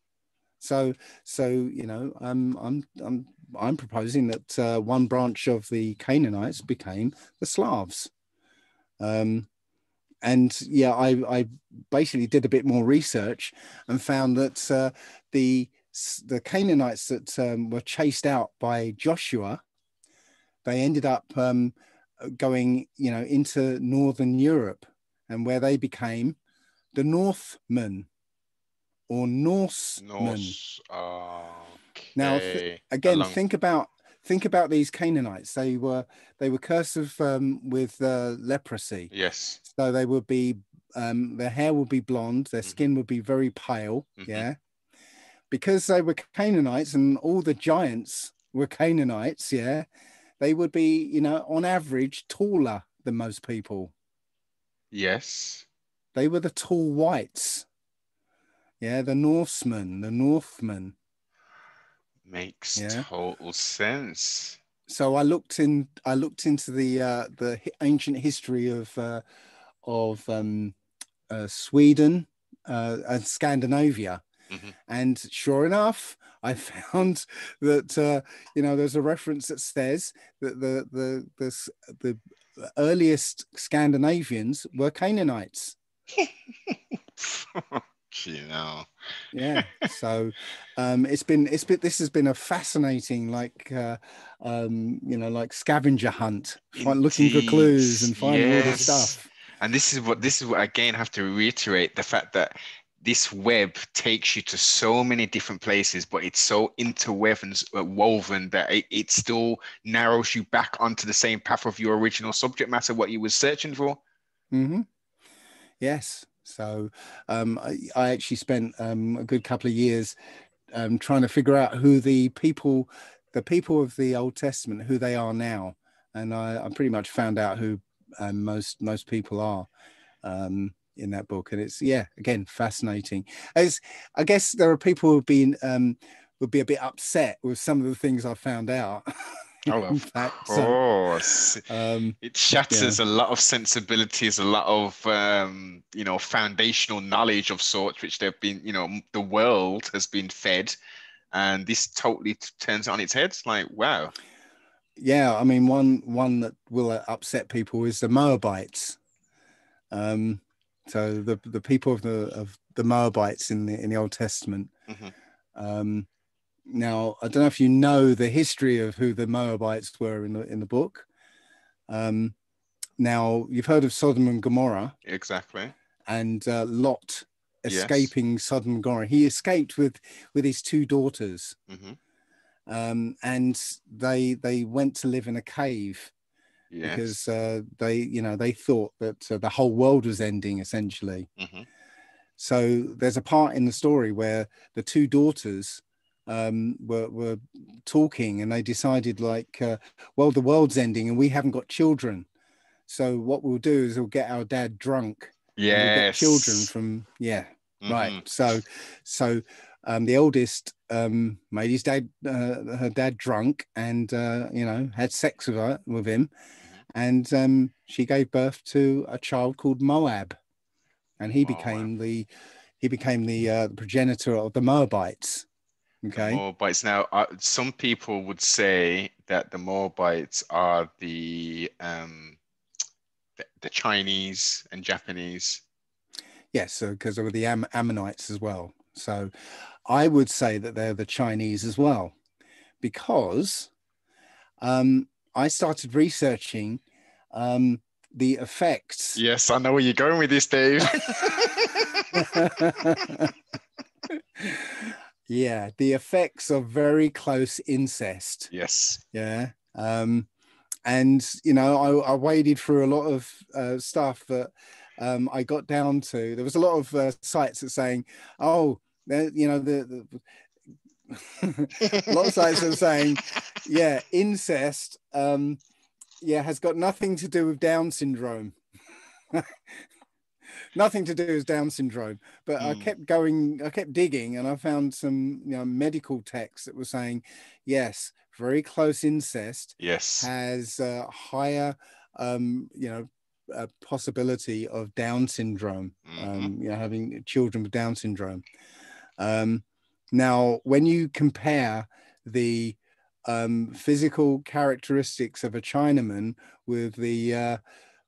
So so you know I'm I'm I'm I'm proposing that uh, one branch of the Canaanites became the Slavs. Um, and yeah, I, I basically did a bit more research and found that uh, the the Canaanites that um, were chased out by Joshua, they ended up um, going, you know, into northern Europe, and where they became the Northmen or Norsemen. Norse. Okay. Now, th- again, Along. think about think about these Canaanites. They were they were cursed of, um, with uh, leprosy. Yes. So they would be um, their hair would be blonde, their mm-hmm. skin would be very pale. Mm-hmm. Yeah. Because they were Canaanites and all the giants were Canaanites. Yeah. They would be, you know, on average taller than most people. Yes. They were the tall whites. Yeah, the Norsemen, the Northmen. Makes yeah. total sense. So I looked in. I looked into the uh, the ancient history of uh, of um, uh, Sweden uh, and Scandinavia, mm-hmm. and sure enough, I found that uh, you know there's a reference that says that the the the, the earliest Scandinavians were Canaanites. you know yeah so um it's been it's been this has been a fascinating like uh um you know like scavenger hunt Indeed. looking for clues and finding yes. all this stuff and this is what this is what again have to reiterate the fact that this web takes you to so many different places, but it's so interwoven uh, woven that it, it still narrows you back onto the same path of your original subject matter, what you were searching for. Mm-hmm. Yes, so um, I, I, actually spent um, a good couple of years um, trying to figure out who the people, the people of the Old Testament, who they are now, and I, I pretty much found out who um, most most people are um, in that book, and it's yeah, again fascinating. As I guess there are people who've been um, would be a bit upset with some of the things I found out. Oh, of course. um, it shatters yeah. a lot of sensibilities, a lot of um, you know foundational knowledge of sorts, which they've been, you know, the world has been fed, and this totally turns it on its head. Like, wow. Yeah, I mean, one one that will upset people is the Moabites. Um, so the the people of the of the Moabites in the in the Old Testament. Mm-hmm. Um, now, I don't know if you know the history of who the Moabites were in the in the book. Um, now, you've heard of Sodom and Gomorrah, exactly, and uh, Lot escaping yes. Sodom and Gomorrah. He escaped with with his two daughters, mm-hmm. um, and they they went to live in a cave. Yes. Because uh, they, you know, they thought that uh, the whole world was ending essentially. Mm-hmm. So there's a part in the story where the two daughters um, were, were talking and they decided like, uh, well, the world's ending and we haven't got children. So what we'll do is we'll get our dad drunk. Yeah. We'll children from, yeah, mm-hmm. right. So, so um, the oldest um, made his dad, uh, her dad drunk and, uh, you know, had sex with her, with him. Mm-hmm. And um, she gave birth to a child called Moab. And he became the, he became the, uh, the progenitor of the Moabites. Okay. The Moabites. Now, uh, some people would say that the Moabites are the, um, the, the Chinese and Japanese. Yes, so because of the Am- Ammonites as well. So, I would say that they're the Chinese as well, because um, I started researching um, the effects. Yes, I know where you're going with this, Dave. Yeah, the effects of very close incest. Yes. Yeah. Um, and you know, I, I waded through a lot of uh, stuff that um, I got down to. There was a lot of uh, sites that saying, "Oh, you know, the, the a lot of sites are saying, yeah, incest, um, yeah, has got nothing to do with Down syndrome. nothing to do with Down syndrome. But mm. I hmm. kept going, I kept digging, and I found some you know, medical texts that were saying, yes, very close incest yes has a higher um, you know a possibility of Down syndrome, mm-hmm. um, you know, having children with Down syndrome. Um, now, when you compare the um, physical characteristics of a Chinaman with the uh,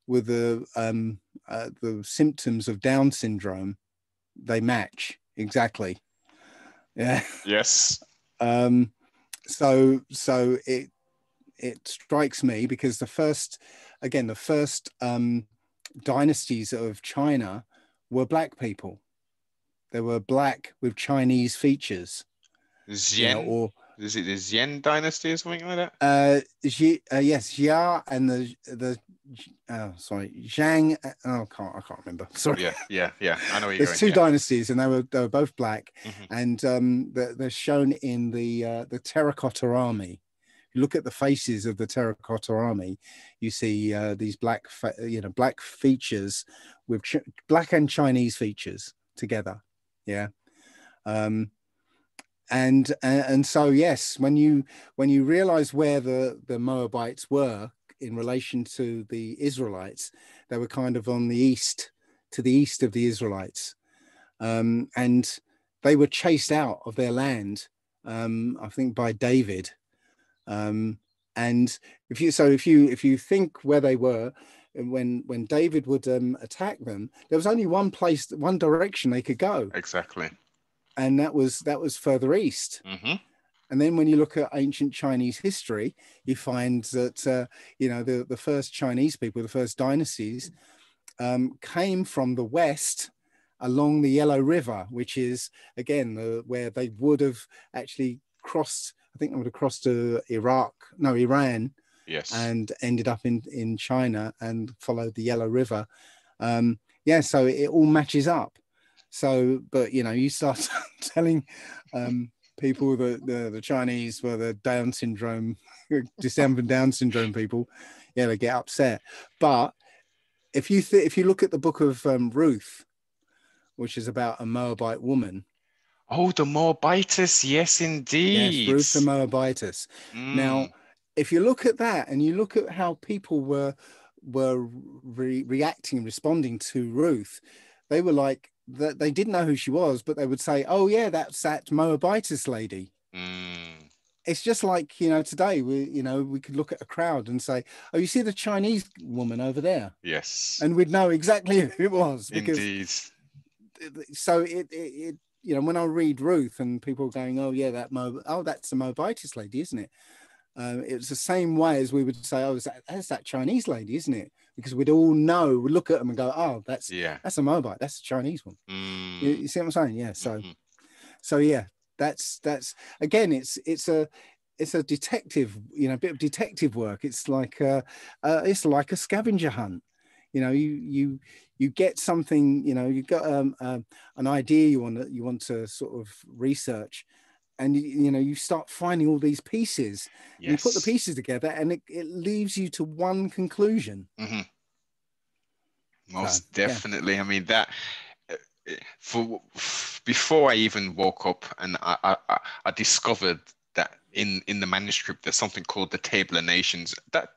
with the um, uh, the symptoms of Down syndrome, they match exactly. Yeah. Yes. um, so so it it strikes me because the first again the first um, dynasties of China were black people. They were black with Chinese features. Xian, you know, or is it the Xian dynasty or something like that? Uh, Xi, uh yes, Xia and the the oh sorry Shang oh I can't I can't remember sorry yeah yeah yeah I know there's two yeah. dynasties and they were they were both black mm-hmm. and um they're, they're, shown in the uh, the terracotta army you look at the faces of the terracotta army you see uh, these black fa- you know black features with ch- black and Chinese features together yeah um and and so yes when you when you realize where the the moabites were in relation to the Israelites. They were kind of on the east, to the east of the Israelites. Um, and they were chased out of their land, um, I think, by David. Um, and if you so if you if you think where they were when when David would um, attack them, there was only one place, one direction they could go. Exactly. And that was that was further east. Mm-hmm. And then when you look at ancient Chinese history, you find that, uh, you know, the, the first Chinese people, the first dynasties, um, came from the west along the Yellow River, which is, again, the, where they would have actually crossed, I think they would have crossed to Iraq, no, Iran. Yes. And ended up in, in China and followed the Yellow River. Um, yeah, so it all matches up. So, but you know, you start telling um, people that the, the Chinese were the Down syndrome, December Down syndrome people, yeah, they get upset. But if you th- if you look at the book of um, Ruth, which is about a Moabite woman, Oh, the Moabitess, yes, indeed. Yes, Ruth the Moabitess. Mm, Now, if you look at that and you look at how people were were re- reacting and responding to Ruth, they were like that they didn't know who she was, but they would say, "Oh yeah, that's that Moabitess lady." mm, It's just like you know today we you know we could look at a crowd and say, "Oh, you see the Chinese woman over there," yes, and we'd know exactly who it was because indeed. so it, it, it you know when I read Ruth and people are going, oh yeah, that Mo, oh that's the Moabitess lady, isn't it? Um, it's the same way as we would say, oh, is that, that's that Chinese lady, isn't it? Because we'd all know, we'd look at them and go, oh, that's Yeah. that's a mobile, that's a Chinese one. Mm, You, you see what I'm saying? Yeah. So mhm. so yeah, that's that's again, it's it's a it's a detective, you know, a bit of detective work. It's like uh, uh it's like a scavenger hunt. You know, you you you get something, you know, you got um, um an idea you want to you want to sort of research, and you, you know you start finding all these pieces. and You put the pieces together, and it, it leaves you to one conclusion. Mhm. Most So, yeah. definitely. I mean that uh, uh, for before I even woke up and I, I, I- I discovered that in in the manuscript there's something called the Table of Nations. That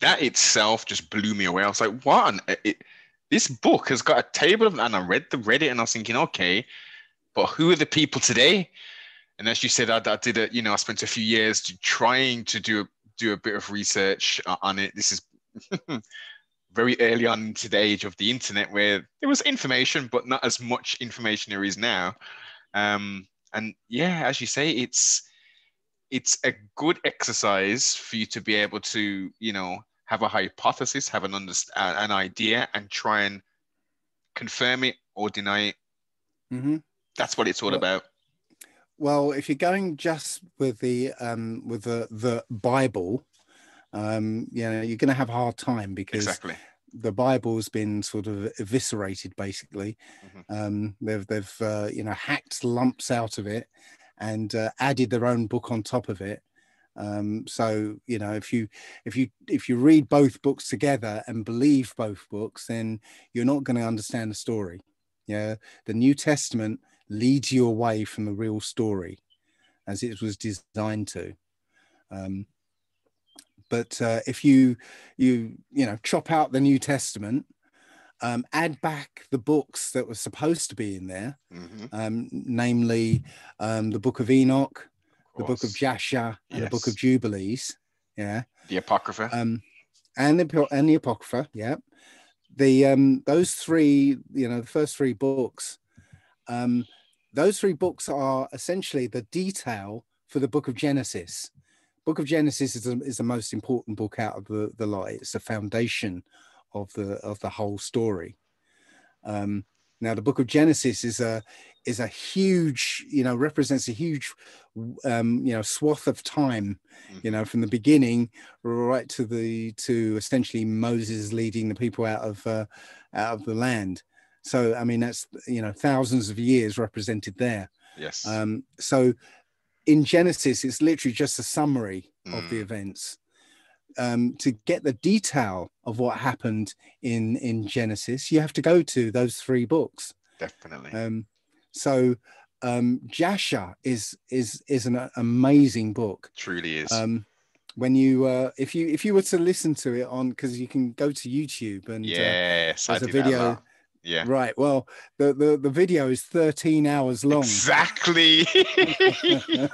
that itself just blew me away. I was like, what? on- It, this book has got a table of, and I read the read it and I was thinking, okay, but who are the people today? And as you said, I, I did it. you know, I spent a few years to, trying to do do a bit of research uh, on it. This is very early on into the age of the internet where there was information, but not as much information there is now. Um, and yeah, as you say, it's it's a good exercise for you to be able to, you know, have a hypothesis, have an underst- uh, an idea, and try and confirm it or deny it. Mhm. That's what it's all Well, about. Well, if you're going just with the um, with the the Bible, um, you know, you're going to have a hard time because Exactly. the Bible's been sort of eviscerated. Basically, Mhm. um, they've they've uh, you know hacked lumps out of it and uh, added their own book on top of it. Um, so you know, if you if you if you read both books together and believe both books, then you're not going to understand the story. Yeah, the New Testament leads you away from the real story, as it was designed to. Um, but uh, if you you you know chop out the New Testament, um, add back the books that were supposed to be in there, Mhm. um, namely um, the Book of Enoch, the Book of. Jasher, and the Book of Jubilees. Yeah, The Apocrypha. um, and the and the Apocrypha. Yeah, the um, those three, you know, the first three books, um, those three books are essentially the detail for the Book of Genesis. Book of Genesis is, the- is the most important book out of the the lot. It's the foundation of the of the whole story. Um, now, the Book of Genesis is a is a huge, you know, represents a huge, um, you know, swath of time you know from the beginning right to the to essentially moses leading the people out of uh, out of the land so i mean that's you know thousands of years represented there yes. um so in genesis it's literally just a summary of the Mm. events um to get the detail of what happened in in genesis you have to go to those three books Definitely. um, so um, Jasher is is is an amazing book. Truly is. Um, when you uh, if you if you were to listen to it on because you can go to YouTube and uh, yes, I there's a do that video-. Yeah. right. Well, the, the the video is 13 hours long. Exactly.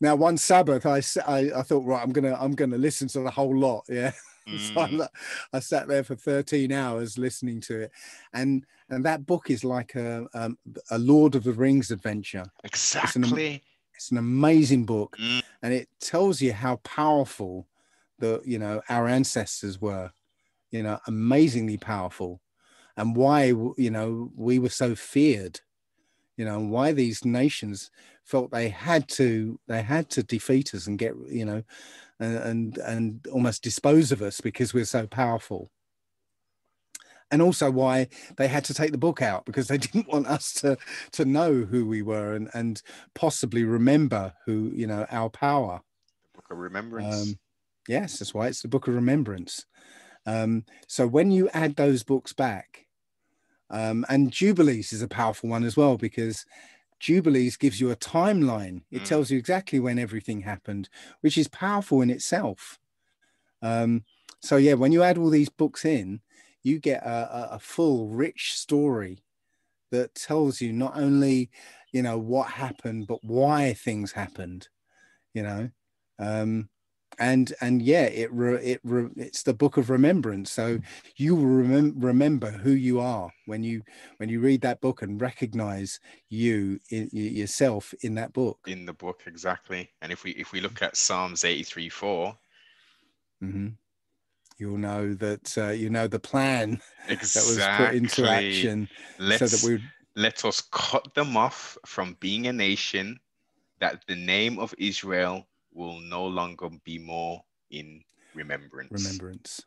now, one Sabbath, I I thought right, I'm gonna I'm gonna listen to the whole lot. Yeah. So Mm, I'm, I sat there for 13 hours listening to it, and and that book is like a um, a Lord of the Rings adventure. exactly. It's an amazing book, Mm. and it tells you how powerful the you know our ancestors were, you know, amazingly powerful, and why you know we were so feared, you know, and why these nations felt they had to they had to defeat us and get you know, and and, almost dispose of us because we're so powerful. And also why they had to take the book out because they didn't want us to to know who we were and and possibly remember who you know our power The Book of Remembrance. um, yes that's why it's the book of remembrance um, so when you add those books back Um, and Jubilees is a powerful one as well because Jubilees gives you a timeline. It Mm. tells you exactly when everything happened, which is powerful in itself. Um, so yeah, when you add all these books in, you get a, a, a full, rich story that tells you not only, you know, what happened, but why things happened. You know, um, and and yeah, it re, it re, it's the book of remembrance. So you will remem- remember who you are when you when you read that book and recognize you in, yourself in that book. In the book, exactly. And if we if we look at Psalms 83 4, hmm You'll know that uh, you know the plan exactly. that was put into action, Let's, so that we let us cut them off from being a nation, that the name of Israel will no longer be more in remembrance. remembrance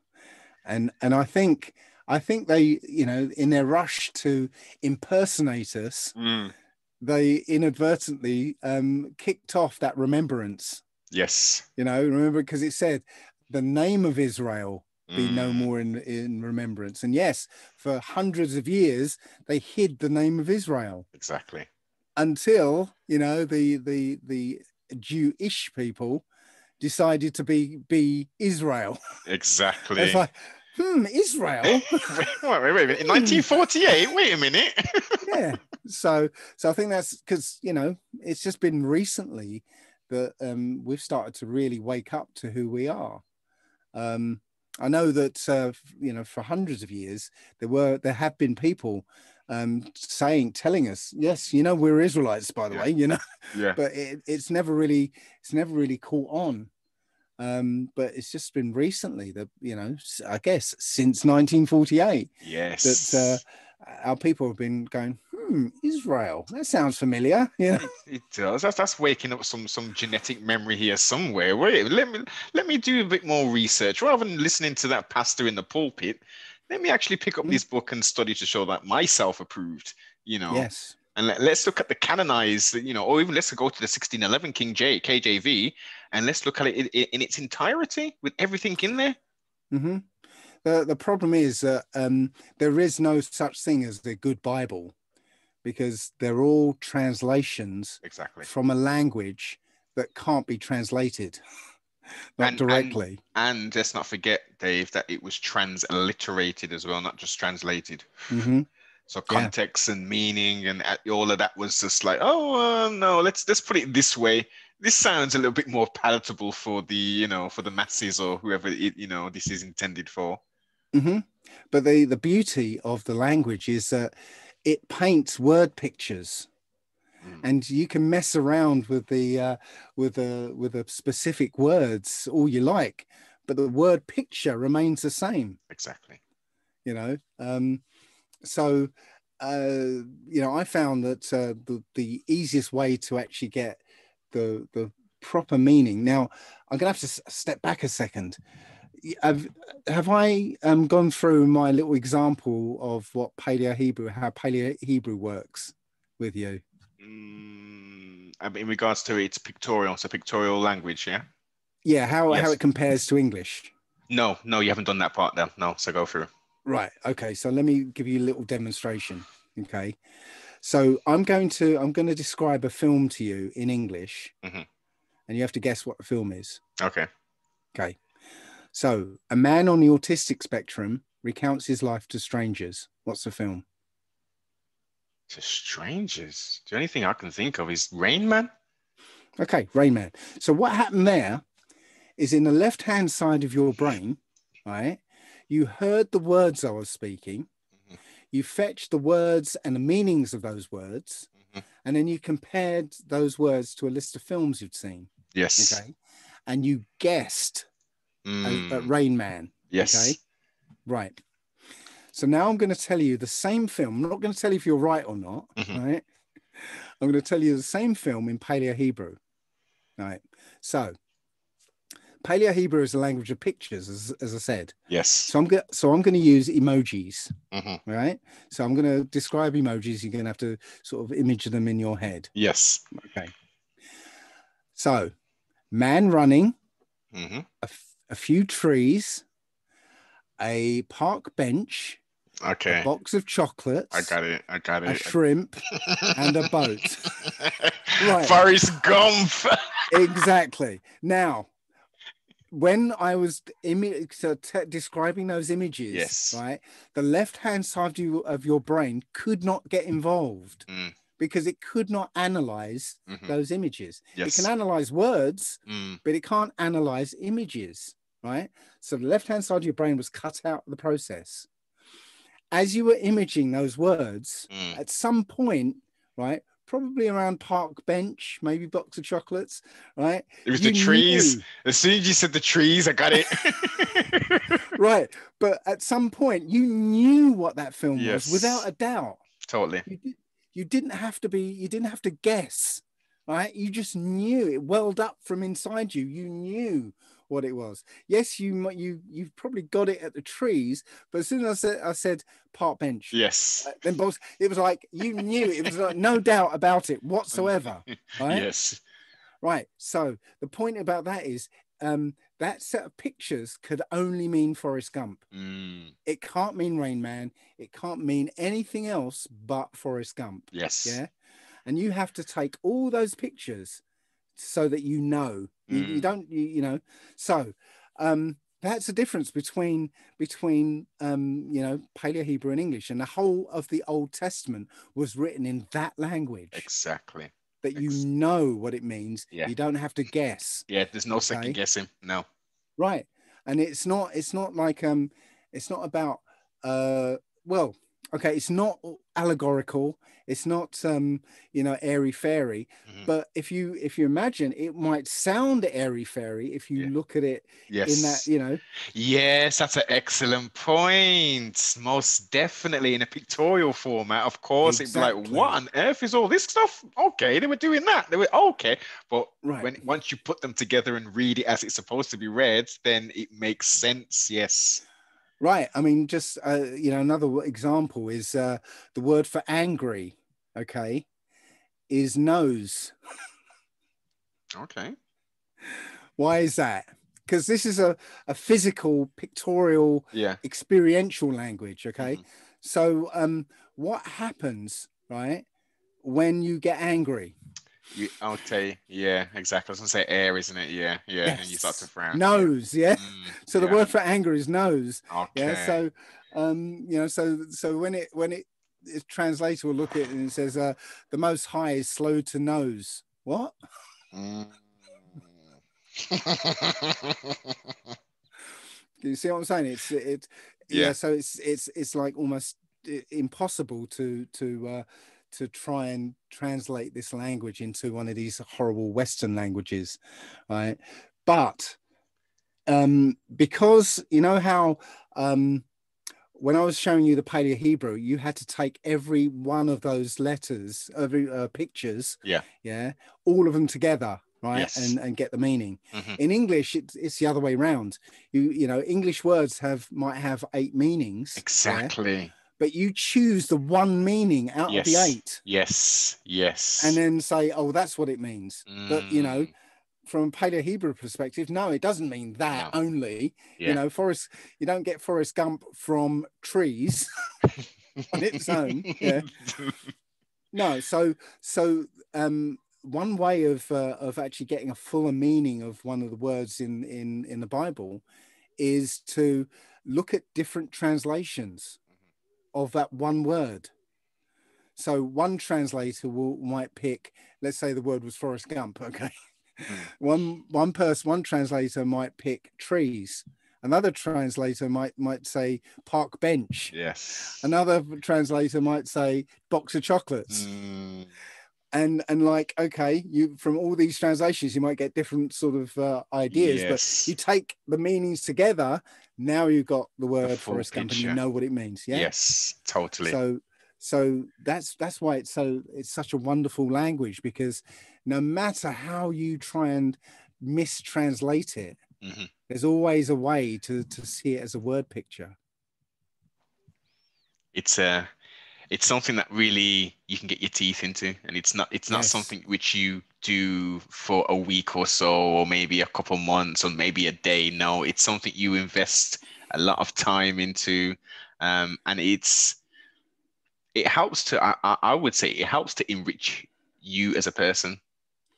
and and i think i think they you know in their rush to impersonate us Mm, they inadvertently um kicked off that remembrance yes. you know remember because it said the name of israel be no Mm, more in in remembrance and yes for hundreds of years they hid the name of israel Exactly. until you know the the the jewish people decided to be be israel Exactly. it's like hmm israel wait, wait, wait, wait. In 1948, wait a minute. yeah so so i think that's because you know it's just been recently that um we've started to really wake up to who we are um i know that uh, you know for hundreds of years there were there have been people um saying telling us yes you know we're israelites by the Yeah. way you know yeah. but it, it's never really it's never really caught on um but it's just been recently that you know I guess since 1948 Yes. That uh, our people have been going, hmm, Israel, that sounds familiar. Yeah. It does. That's that's waking up some some genetic memory here somewhere. Wait, let me let me do a bit more research rather than listening to that pastor in the pulpit. Let me actually pick up Mm. this book and study to show that myself approved. You know, Yes. and let, us look at the canonized. You know, or even let's go to the 1611 King J KJV and let's look at it in, in its entirety with everything in there. Mm-hmm. The, the problem is that um, there is no such thing as the good Bible because they're all translations Exactly. from a language that can't be translated, not And- and- directly. And let's not forget, Dave, that it was transliterated as well, not just translated. hmm So Yeah. context and meaning and all of that was just like, oh uh, no, let's let's put it this way. This sounds a little bit more palatable for the you know for the masses or whoever it, you know this is intended for. hmm But the, the beauty of the language is that it paints word pictures. Mm. and you can mess around with the uh, with the with the specific words all you like but the word picture remains the same Exactly. you know um so uh you know i found that uh, the the easiest way to actually get the the proper meaning now i'm gonna have to s- step back a second have have i um gone through my little example of what paleo hebrew how paleo hebrew works with you Mm, in regards to its pictorial, so pictorial language, yeah. yeah how how it compares to english No, no, you haven't done that part there. No, so go through. Right. Okay. So let me give you a little demonstration. Okay. So I'm going to I'm going to describe a film to you in English, Mhm. and you have to guess what the film is. Okay. Okay. So a man on the autistic spectrum recounts his life to strangers. What's the film? To strangers. The only thing I can think of is Rain Man. Okay, Rain Man. So what happened there is in the left hand side of your brain, right? You heard the words I was speaking. Mhm. You fetched the words and the meanings of those words, Mhm. and then you compared those words to a list of films you'd seen. Yes. Okay, and you guessed at, Mm, at Rain Man. yes. Okay, right. So now I'm going to tell you the same film. I'm not going to tell you if you're right or not. Mhm. Right. I'm going to tell you the same film in Paleo Hebrew. Right. So Paleo Hebrew is a language of pictures, as, as I said. Yes. So I'm going so I'm going to use emojis. Mhm. Right. So I'm going to describe emojis. You're going to have to sort of image them in your head. Yes. Okay. So man running, hmm a, f- a few trees, a park bench, Okay. a box of chocolates, I got it. I got it. a shrimp, and a boat. Right. Forrest Gump. exactly. Now, when I was imi- so te- describing those images, Yes. right, the left hand side of, you, of your brain could not get involved Mm. because it could not analyze Mhm. those images. Yes. It can analyze words, Mm. but it can't analyze images, right? So the left hand side of your brain was cut out of the process. As you were imaging those words, Mm. at some point, right, probably around park bench, maybe box of chocolates, right? It was the trees. knew- As soon as you said the trees, I got it. right. But at some point, you knew what that film Yes. was without a doubt. totally. You, did, you didn't have to be, you didn't have to guess, right? You just knew it welled up from inside you. You knew what it was. Yes, you might, you, you probably got it at the trees, but as soon as I said, I said park bench, Yes. uh, then both, it was like you knew it. It was like no doubt about it whatsoever. Right. Yes. Right. So the point about that is um, that set of pictures could only mean Forrest Gump. Mm. It can't mean Rain Man. It can't mean anything else but Forrest Gump. Yes. Yeah. And you have to take all those pictures so that you know. You, you Mm. don't, you, you know. So um, that's the difference between between um, you know Paleo Hebrew and English, and the whole of the Old Testament was written in that language Exactly. that you know what it means. Yeah. You don't have to guess. Yeah. There's no Okay. second guessing. No. right and it's not it's not like um it's not about uh well okay it's not allegorical it's not um you know airy fairy Mhm. but if you if you imagine it might sound airy fairy if you Yeah. look at it Yes. in that you know Yes, that's an excellent point. Most definitely in a pictorial format, of course. It'd be like, what on earth is all this stuff? Okay, they were doing that. They were okay. But right when once you put them together and read it as it's supposed to be read, then it makes sense. Yes. Right i mean just uh, you know another example is uh the word for angry okay is nose Okay. why is that because this is a, a physical pictorial Yeah. experiential language okay Mhm. so um what happens right when you get angry You, okay. Yeah, exactly. I was gonna say air, isn't it? Yeah, yeah. And you start to frown. nose yeah Mm, so the yeah. word for anger is nose Okay. yeah so um you know so so when it when it its translator will look at it and it says uh the most high is slow to nose what Mm. you see what i'm saying it's it Yeah. yeah so it's it's it's like almost impossible to to uh to try and translate this language into one of these horrible western languages right but um because you know how um when I was showing you the Paleo Hebrew, you had to take every one of those letters, every uh, pictures, Yeah. yeah, all of them together, right, Yes. and and get the meaning. Mhm. In English, it's, it's the other way around. You you know, English words have might have eight meanings, yeah, Exactly. But you choose the one meaning out of the eight, Yes. Yes. and then say, oh, that's what it means. But you know, Mm, from a Paleo Hebrew perspective, no, it doesn't mean that No. only. Yeah. You know, Forrest, you don't get Forrest Gump from trees on its own. Yeah. No, so so um one way of uh, of actually getting a fuller meaning of one of the words in in in the Bible is to look at different translations of that one word. So one translator will might pick, let's say the word was Forrest Gump, okay. Hmm. One one person, one translator might pick trees. Another translator might might say park bench. yes. Another translator might say box of chocolates Mm, and and like okay you from all these translations you might get different sort of uh, ideas yes. but you take the meanings together now you've got the word full Forrest Gump and you know what it means yeah Yes. Totally. so so that's that's why it's so it's such a wonderful language because no matter how you try and mistranslate it Mhm. there's always a way to to see it as a word picture it's a it's something that really you can get your teeth into and it's not it's not Yes. something which you do for a week or so or maybe a couple months or maybe a day no it's something you invest a lot of time into um, and it's it helps to I, I would say it helps to enrich you as a person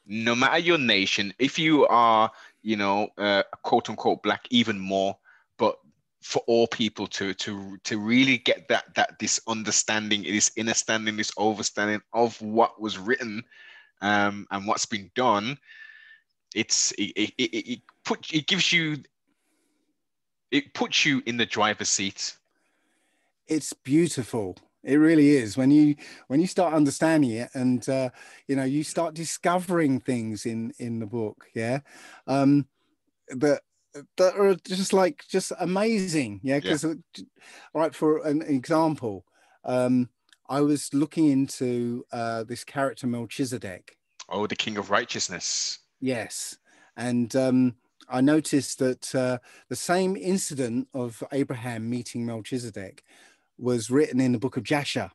no matter your nation if you are you know uh, quote unquote black even more for all people to to to really get that that this understanding this understanding this overstanding of what was written um, and what's been done. It's it, it, it, it put it gives you it puts you in the driver's seat. It's beautiful. It really is. When you when you start understanding it and uh, you know you start discovering things in in the book yeah? Um that that are just like just amazing yeah because yeah. right for an example um i was looking into uh this character melchizedek. Oh the king of righteousness. Yes and um i noticed that uh, the same incident of abraham meeting melchizedek was written in the book of jasher.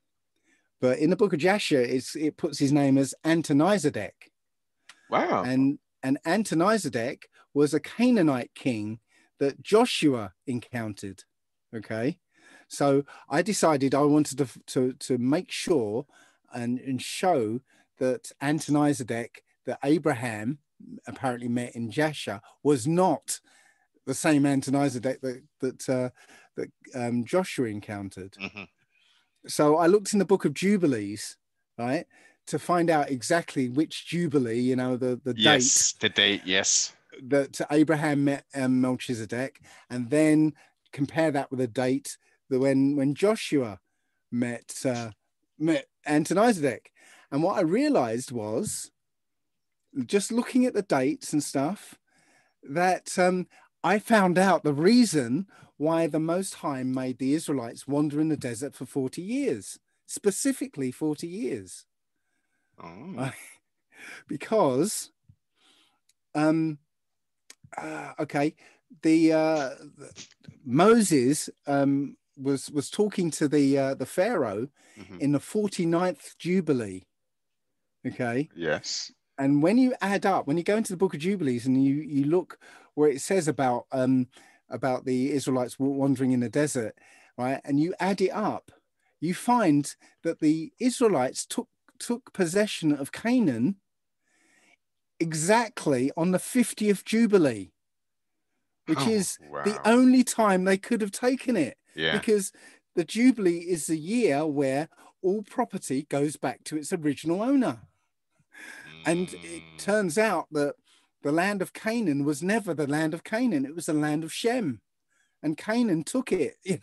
But in the book of jasher it's it puts his name as adonizedek wow. And and adonizedek was a Canaanite king that Joshua encountered. Okay. So I decided I wanted to, to, to make sure and, and show that Adonizedek, that Abraham apparently met in Jasher, was not the same Adonizedek that, that, uh, that um, Joshua encountered. Mm-hmm. So I looked in the book of Jubilees, right, to find out exactly which Jubilee, you know, the, the yes, date. the date, yes that Abraham met um, Melchizedek, and then compare that with a date that when when Joshua met uh, met Adonizedek. And what I realized was, just looking at the dates and stuff, that um, I found out the reason why the Most High made the Israelites wander in the desert for 40 years, specifically 40 years. Oh. because um, uh, okay, the uh, Moses um, was was talking to the uh, the Pharaoh mm-hmm. in the 49th Jubilee. Okay. Yes. And when you add up, when you go into the Book of Jubilees and you you look where it says about um about the Israelites wandering in the desert, right, and you add it up, you find that the Israelites took took possession of Canaan exactly on the 50th Jubilee, which oh, is wow. the only time they could have taken it. Yeah. Because the Jubilee is the year where all property goes back to its original owner. Mm. And it mm. turns out that the land of Canaan was never the land of Canaan, it was the land of Shem. And Canaan took it.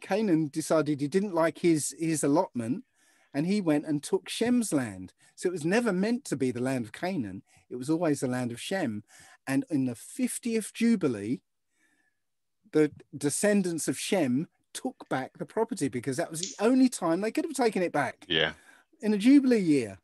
Canaan decided he didn't like his, his allotment and he went and took Shem's land. So it was never meant to be the land of Canaan. It was always the land of Shem. And in the 50th Jubilee, the descendants of Shem took back the property because that was the only time they could have taken it back. Yeah. In a Jubilee year.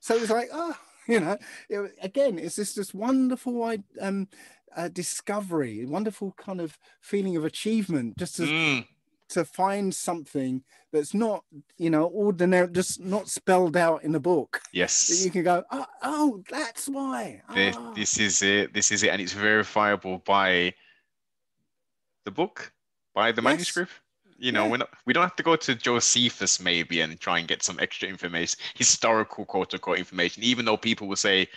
So it was like, oh, you know, it, again, it's this this wonderful um, uh, discovery, wonderful kind of feeling of achievement, just to mm to find something that's not you know ordinary just not spelled out in the book yes that you can go oh, oh that's why this, oh. Ah. this is it this is it and it's verifiable by the book by the yes. manuscript you know yeah. we're not, we don't have to go to josephus maybe and try and get some extra information historical quote unquote information even though people will say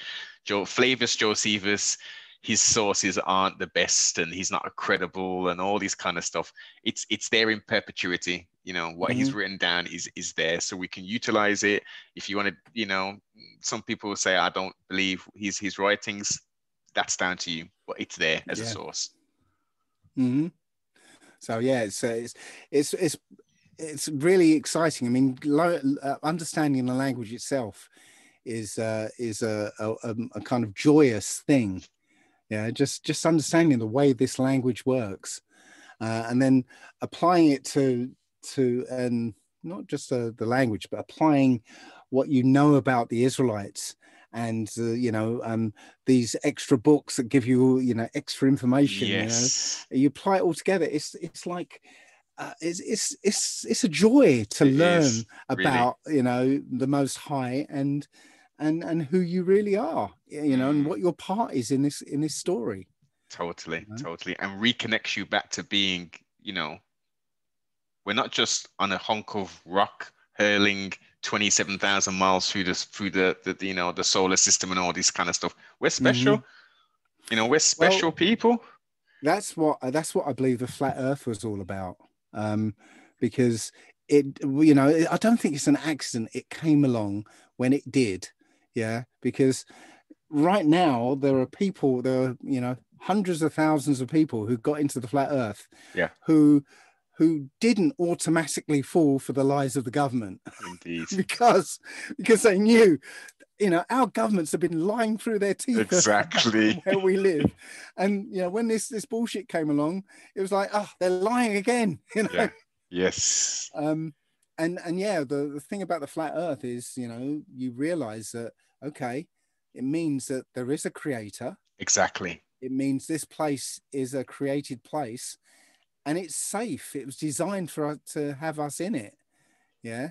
Joe, flavius josephus his sources aren't the best and he's not credible and all these kind of stuff it's it's there in perpetuity you know what mm-hmm. he's written down is is there so we can utilize it if you want to you know some people say i don't believe his his writings that's down to you but it's there as yeah. a source mm-hmm. so yeah it's uh, it's it's it's it's really exciting i mean lo- uh, understanding the language itself is uh, is a, a, a, kind of joyous thing yeah just just understanding the way this language works uh, and then applying it to to and not just uh, the language but applying what you know about the israelites and uh, you know um, these extra books that give you you know extra information yes. you know you apply it all together it's it's like uh, it's, it's it's it's a joy to it learn is, about really. you know the most high and and and who you really are you know and what your part is in this in this story totally you know? totally and reconnects you back to being you know we're not just on a hunk of rock hurling 27,000 miles through the through the, the, you know the solar system and all this kind of stuff. We're special. Mm-hmm. You know, we're special well, people. That's what that's what I believe the flat Earth was all about. Um, because it, you know, I don't think it's an accident. It came along when it did. Yeah, because right now there are people, there are you know hundreds of thousands of people who got into the flat Earth. Yeah. Who who didn't automatically fall for the lies of the government. Indeed. because because they knew, you know, our governments have been lying through their teeth exactly where we live. And you know, when this this bullshit came along, it was like, oh, they're lying again. You know. Yeah. Yes. Um and and yeah, the, the thing about the flat earth is, you know, you realize that okay, it means that there is a creator. Exactly. It means this place is a created place and it's safe. It was designed for us to have us in it. Yeah.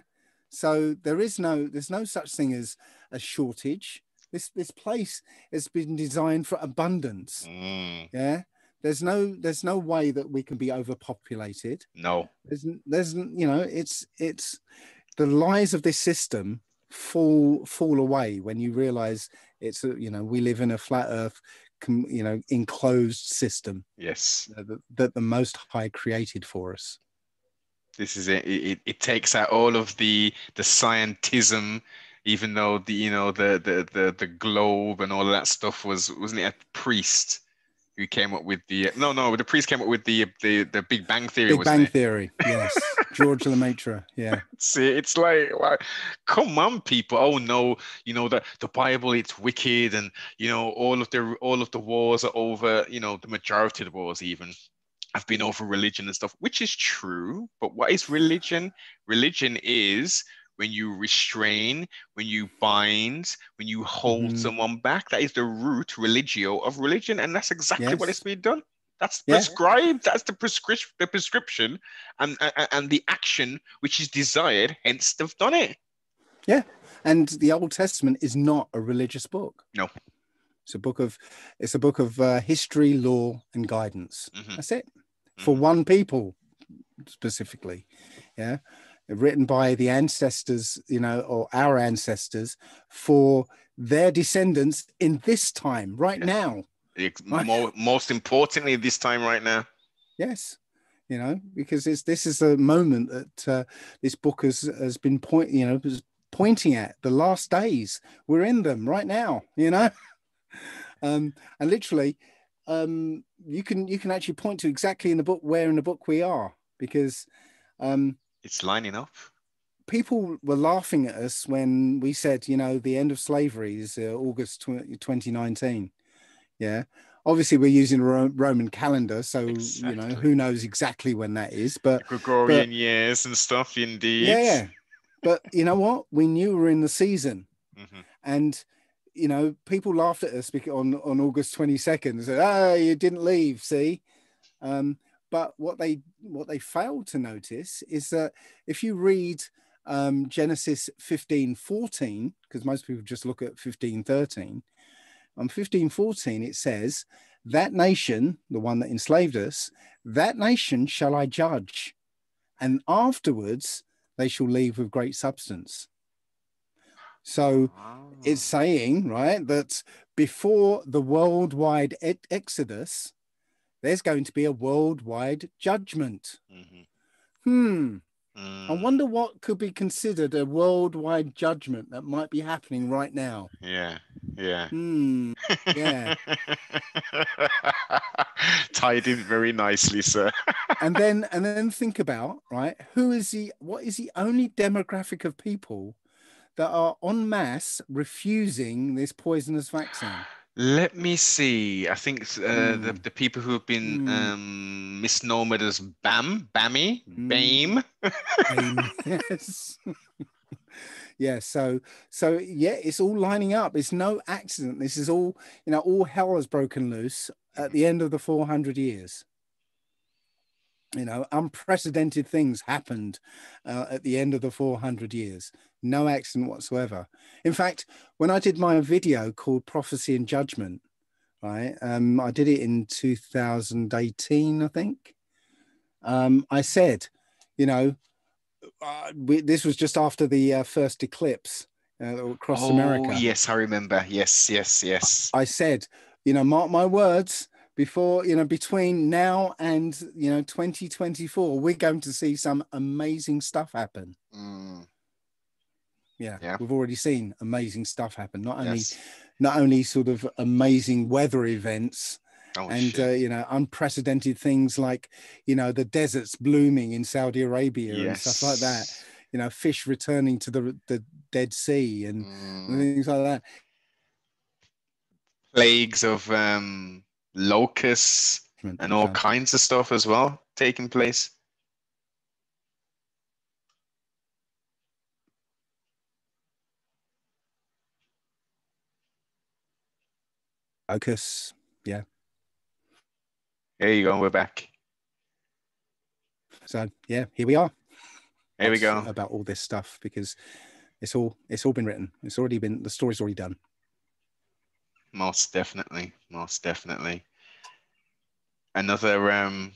So there is no, there's no such thing as a shortage. This this place has been designed for abundance. Mm. Yeah. There's no there's no way that we can be overpopulated. No. There's there's you know it's it's the lies of this system fall fall away when you realize it's a, you know we live in a flat earth you know enclosed system yes. that, that the most high created for us. This is it. it it takes out all of the the scientism even though the you know the the the, the globe and all that stuff was wasn't it a priest who came up with the no no the priest came up with the the, the big bang theory big bang it? theory yes. George lemaitre yeah. See it's like, like come on people. Oh no you know the the bible it's wicked and you know all of the all of the wars are over you know the majority of the wars even have been over religion and stuff which is true but what is religion? Religion is when you restrain, when you bind, when you hold mm-hmm. someone back. That is the root religio of religion, and that's exactly yes. what is being done. That's yeah. prescribed. That's the prescription, the prescription, and, and and the action which is desired. Hence, they've done it. Yeah, and the Old Testament is not a religious book. No, it's a book of it's a book of uh, history, law, and guidance. Mm-hmm. That's it for mm-hmm. one people specifically. Yeah, written by the ancestors, you know, or our ancestors for their descendants in this time, right now. More, most importantly, this time right now. Yes, you know, because it's this is a moment that uh, this book has has been point, you know, pointing at the last days. We're in them right now, you know, um, and literally, um, you can you can actually point to exactly in the book where in the book we are because um, it's lining up. People were laughing at us when we said, you know, the end of slavery is uh, August 2019. Yeah. Obviously, we're using a Roman calendar, so exactly. you know who knows exactly when that is. But Gregorian but, years and stuff, indeed. Yeah, but you know what? We knew we were in the season, mm-hmm. and you know, people laughed at us on on August twenty second. Said, "Ah, oh, you didn't leave." See, um, but what they what they failed to notice is that if you read um, Genesis 15, 14, because most people just look at 15, 13, on 15, 14, it says, that nation, the one that enslaved us, that nation shall I judge, and afterwards they shall leave with great substance. So oh. it's saying, right, that before the worldwide exodus, there's going to be a worldwide judgment. Mm-hmm. Hmm. Mm. I wonder what could be considered a worldwide judgment that might be happening right now. Yeah, yeah. Hmm. Yeah. Tied in very nicely, sir. and then and then think about, right, who is the what is the only demographic of people that are en masse refusing this poisonous vaccine? Let me see. I think uh, mm. the, the people who have been mm. um, misnomered as BAM, BAMmy, mm. BAME. BAME. yes. yeah. So, so yeah, it's all lining up. It's no accident. This is all, you know, all hell has broken loose at the end of the 400 years. You know, unprecedented things happened uh, at the end of the 400 years no accident whatsoever. In fact, when I did my video called Prophecy and Judgment, right, um, I did it in 2018, I think. Um, I said, you know, uh, we, this was just after the uh, first eclipse uh, across oh, America. yes, I remember. Yes, yes, yes. I said, you know, mark my words. Before you know, between now and you know 2024, we're going to see some amazing stuff happen. Mm, Yeah, Yeah. we've already seen amazing stuff happen. Not only yes. not only sort of amazing weather events, Oh, and uh, you know unprecedented things like you know the deserts blooming in Saudi Arabia and stuff like that. You know, fish returning to the the Dead Sea and, and Mm, things like that. plagues of um, locusts and all kinds of stuff as well taking place. Focus. Yeah. There you go. We're back. So yeah, here we are. There we go. about all this stuff because it's all it's all been written. It's already been the story's already done. Most definitely. Most definitely. Another um,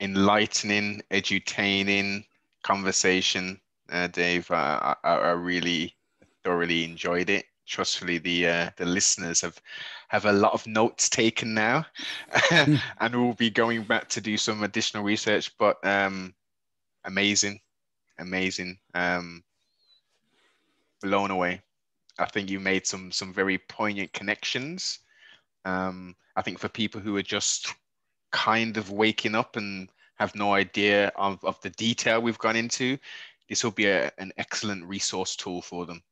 enlightening, edutaining conversation, uh, Dave. I, I, I really thoroughly enjoyed it. Trustfully, the uh, the listeners have have a lot of notes taken now, and we'll be going back to do some additional research. But um, amazing, amazing, um, blown away. I think you made some some very poignant connections. Um, I think for people who are just kind of waking up and have no idea of, of the detail we've gone into, this will be a, an excellent resource tool for them.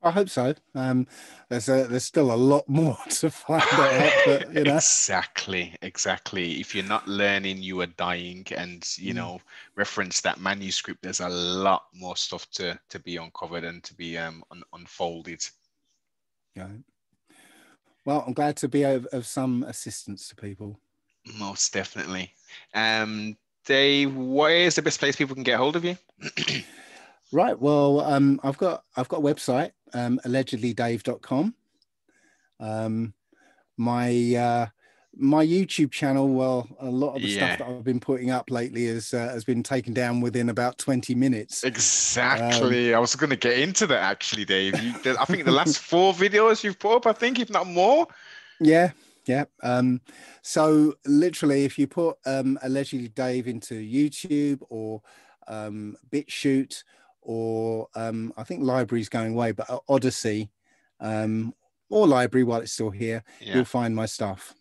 I hope so. Um, there's a, there's still a lot more to find out, but you know, exactly, exactly. If you're not learning, you are dying. And you Mm. know, reference that manuscript. There's a lot more stuff to to be uncovered and to be um un- unfolded. yeah. Well, I'm glad to be of, of some assistance to people. Most definitely. Um, Dave, where is the best place people can get hold of you? Right. Well, um, I've got I've got a website, um, allegedlydave.com. Um, my uh, my YouTube channel. Well, a lot of the Yeah. stuff that I've been putting up lately has uh, has been taken down within about 20 minutes. Exactly. I was going to get into that actually, Dave. You, I think the last four videos you've put up, I think, if not more. Yeah, yeah. Um, so literally, if you put um, allegedly Dave into YouTube or um, BitChute or um, I think LBRY's going away, but uh, Odysee um, or Library while it's still here, Yeah. you'll find my stuff.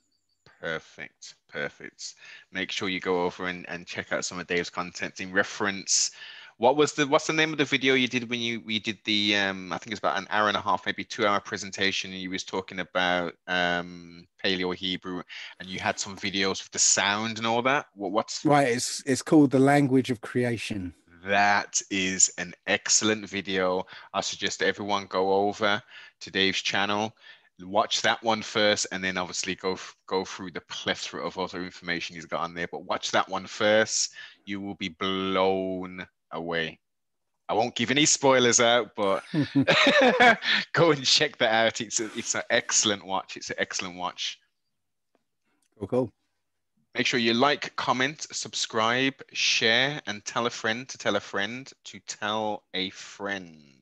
Perfect. Perfect. Make sure you go over and, and check out some of Dave's content in reference. What was the what's the name of the video you did when you we did the um I think it's about an hour and a half, maybe two hour presentation and you was talking about um Paleo Hebrew and you had some videos with the sound and all that. What what's Right, it's it's called the language of creation. That is an excellent video. I suggest everyone go over to Dave's channel, watch that one first, and then obviously go go through the plethora of other information he's got on there. But watch that one first. You will be blown away. I won't give any spoilers out, but go and check that out. It's a, it's an excellent watch. It's an excellent watch. cool, cool. Make sure you like, comment, subscribe, share, and tell a friend to tell a friend to tell a friend.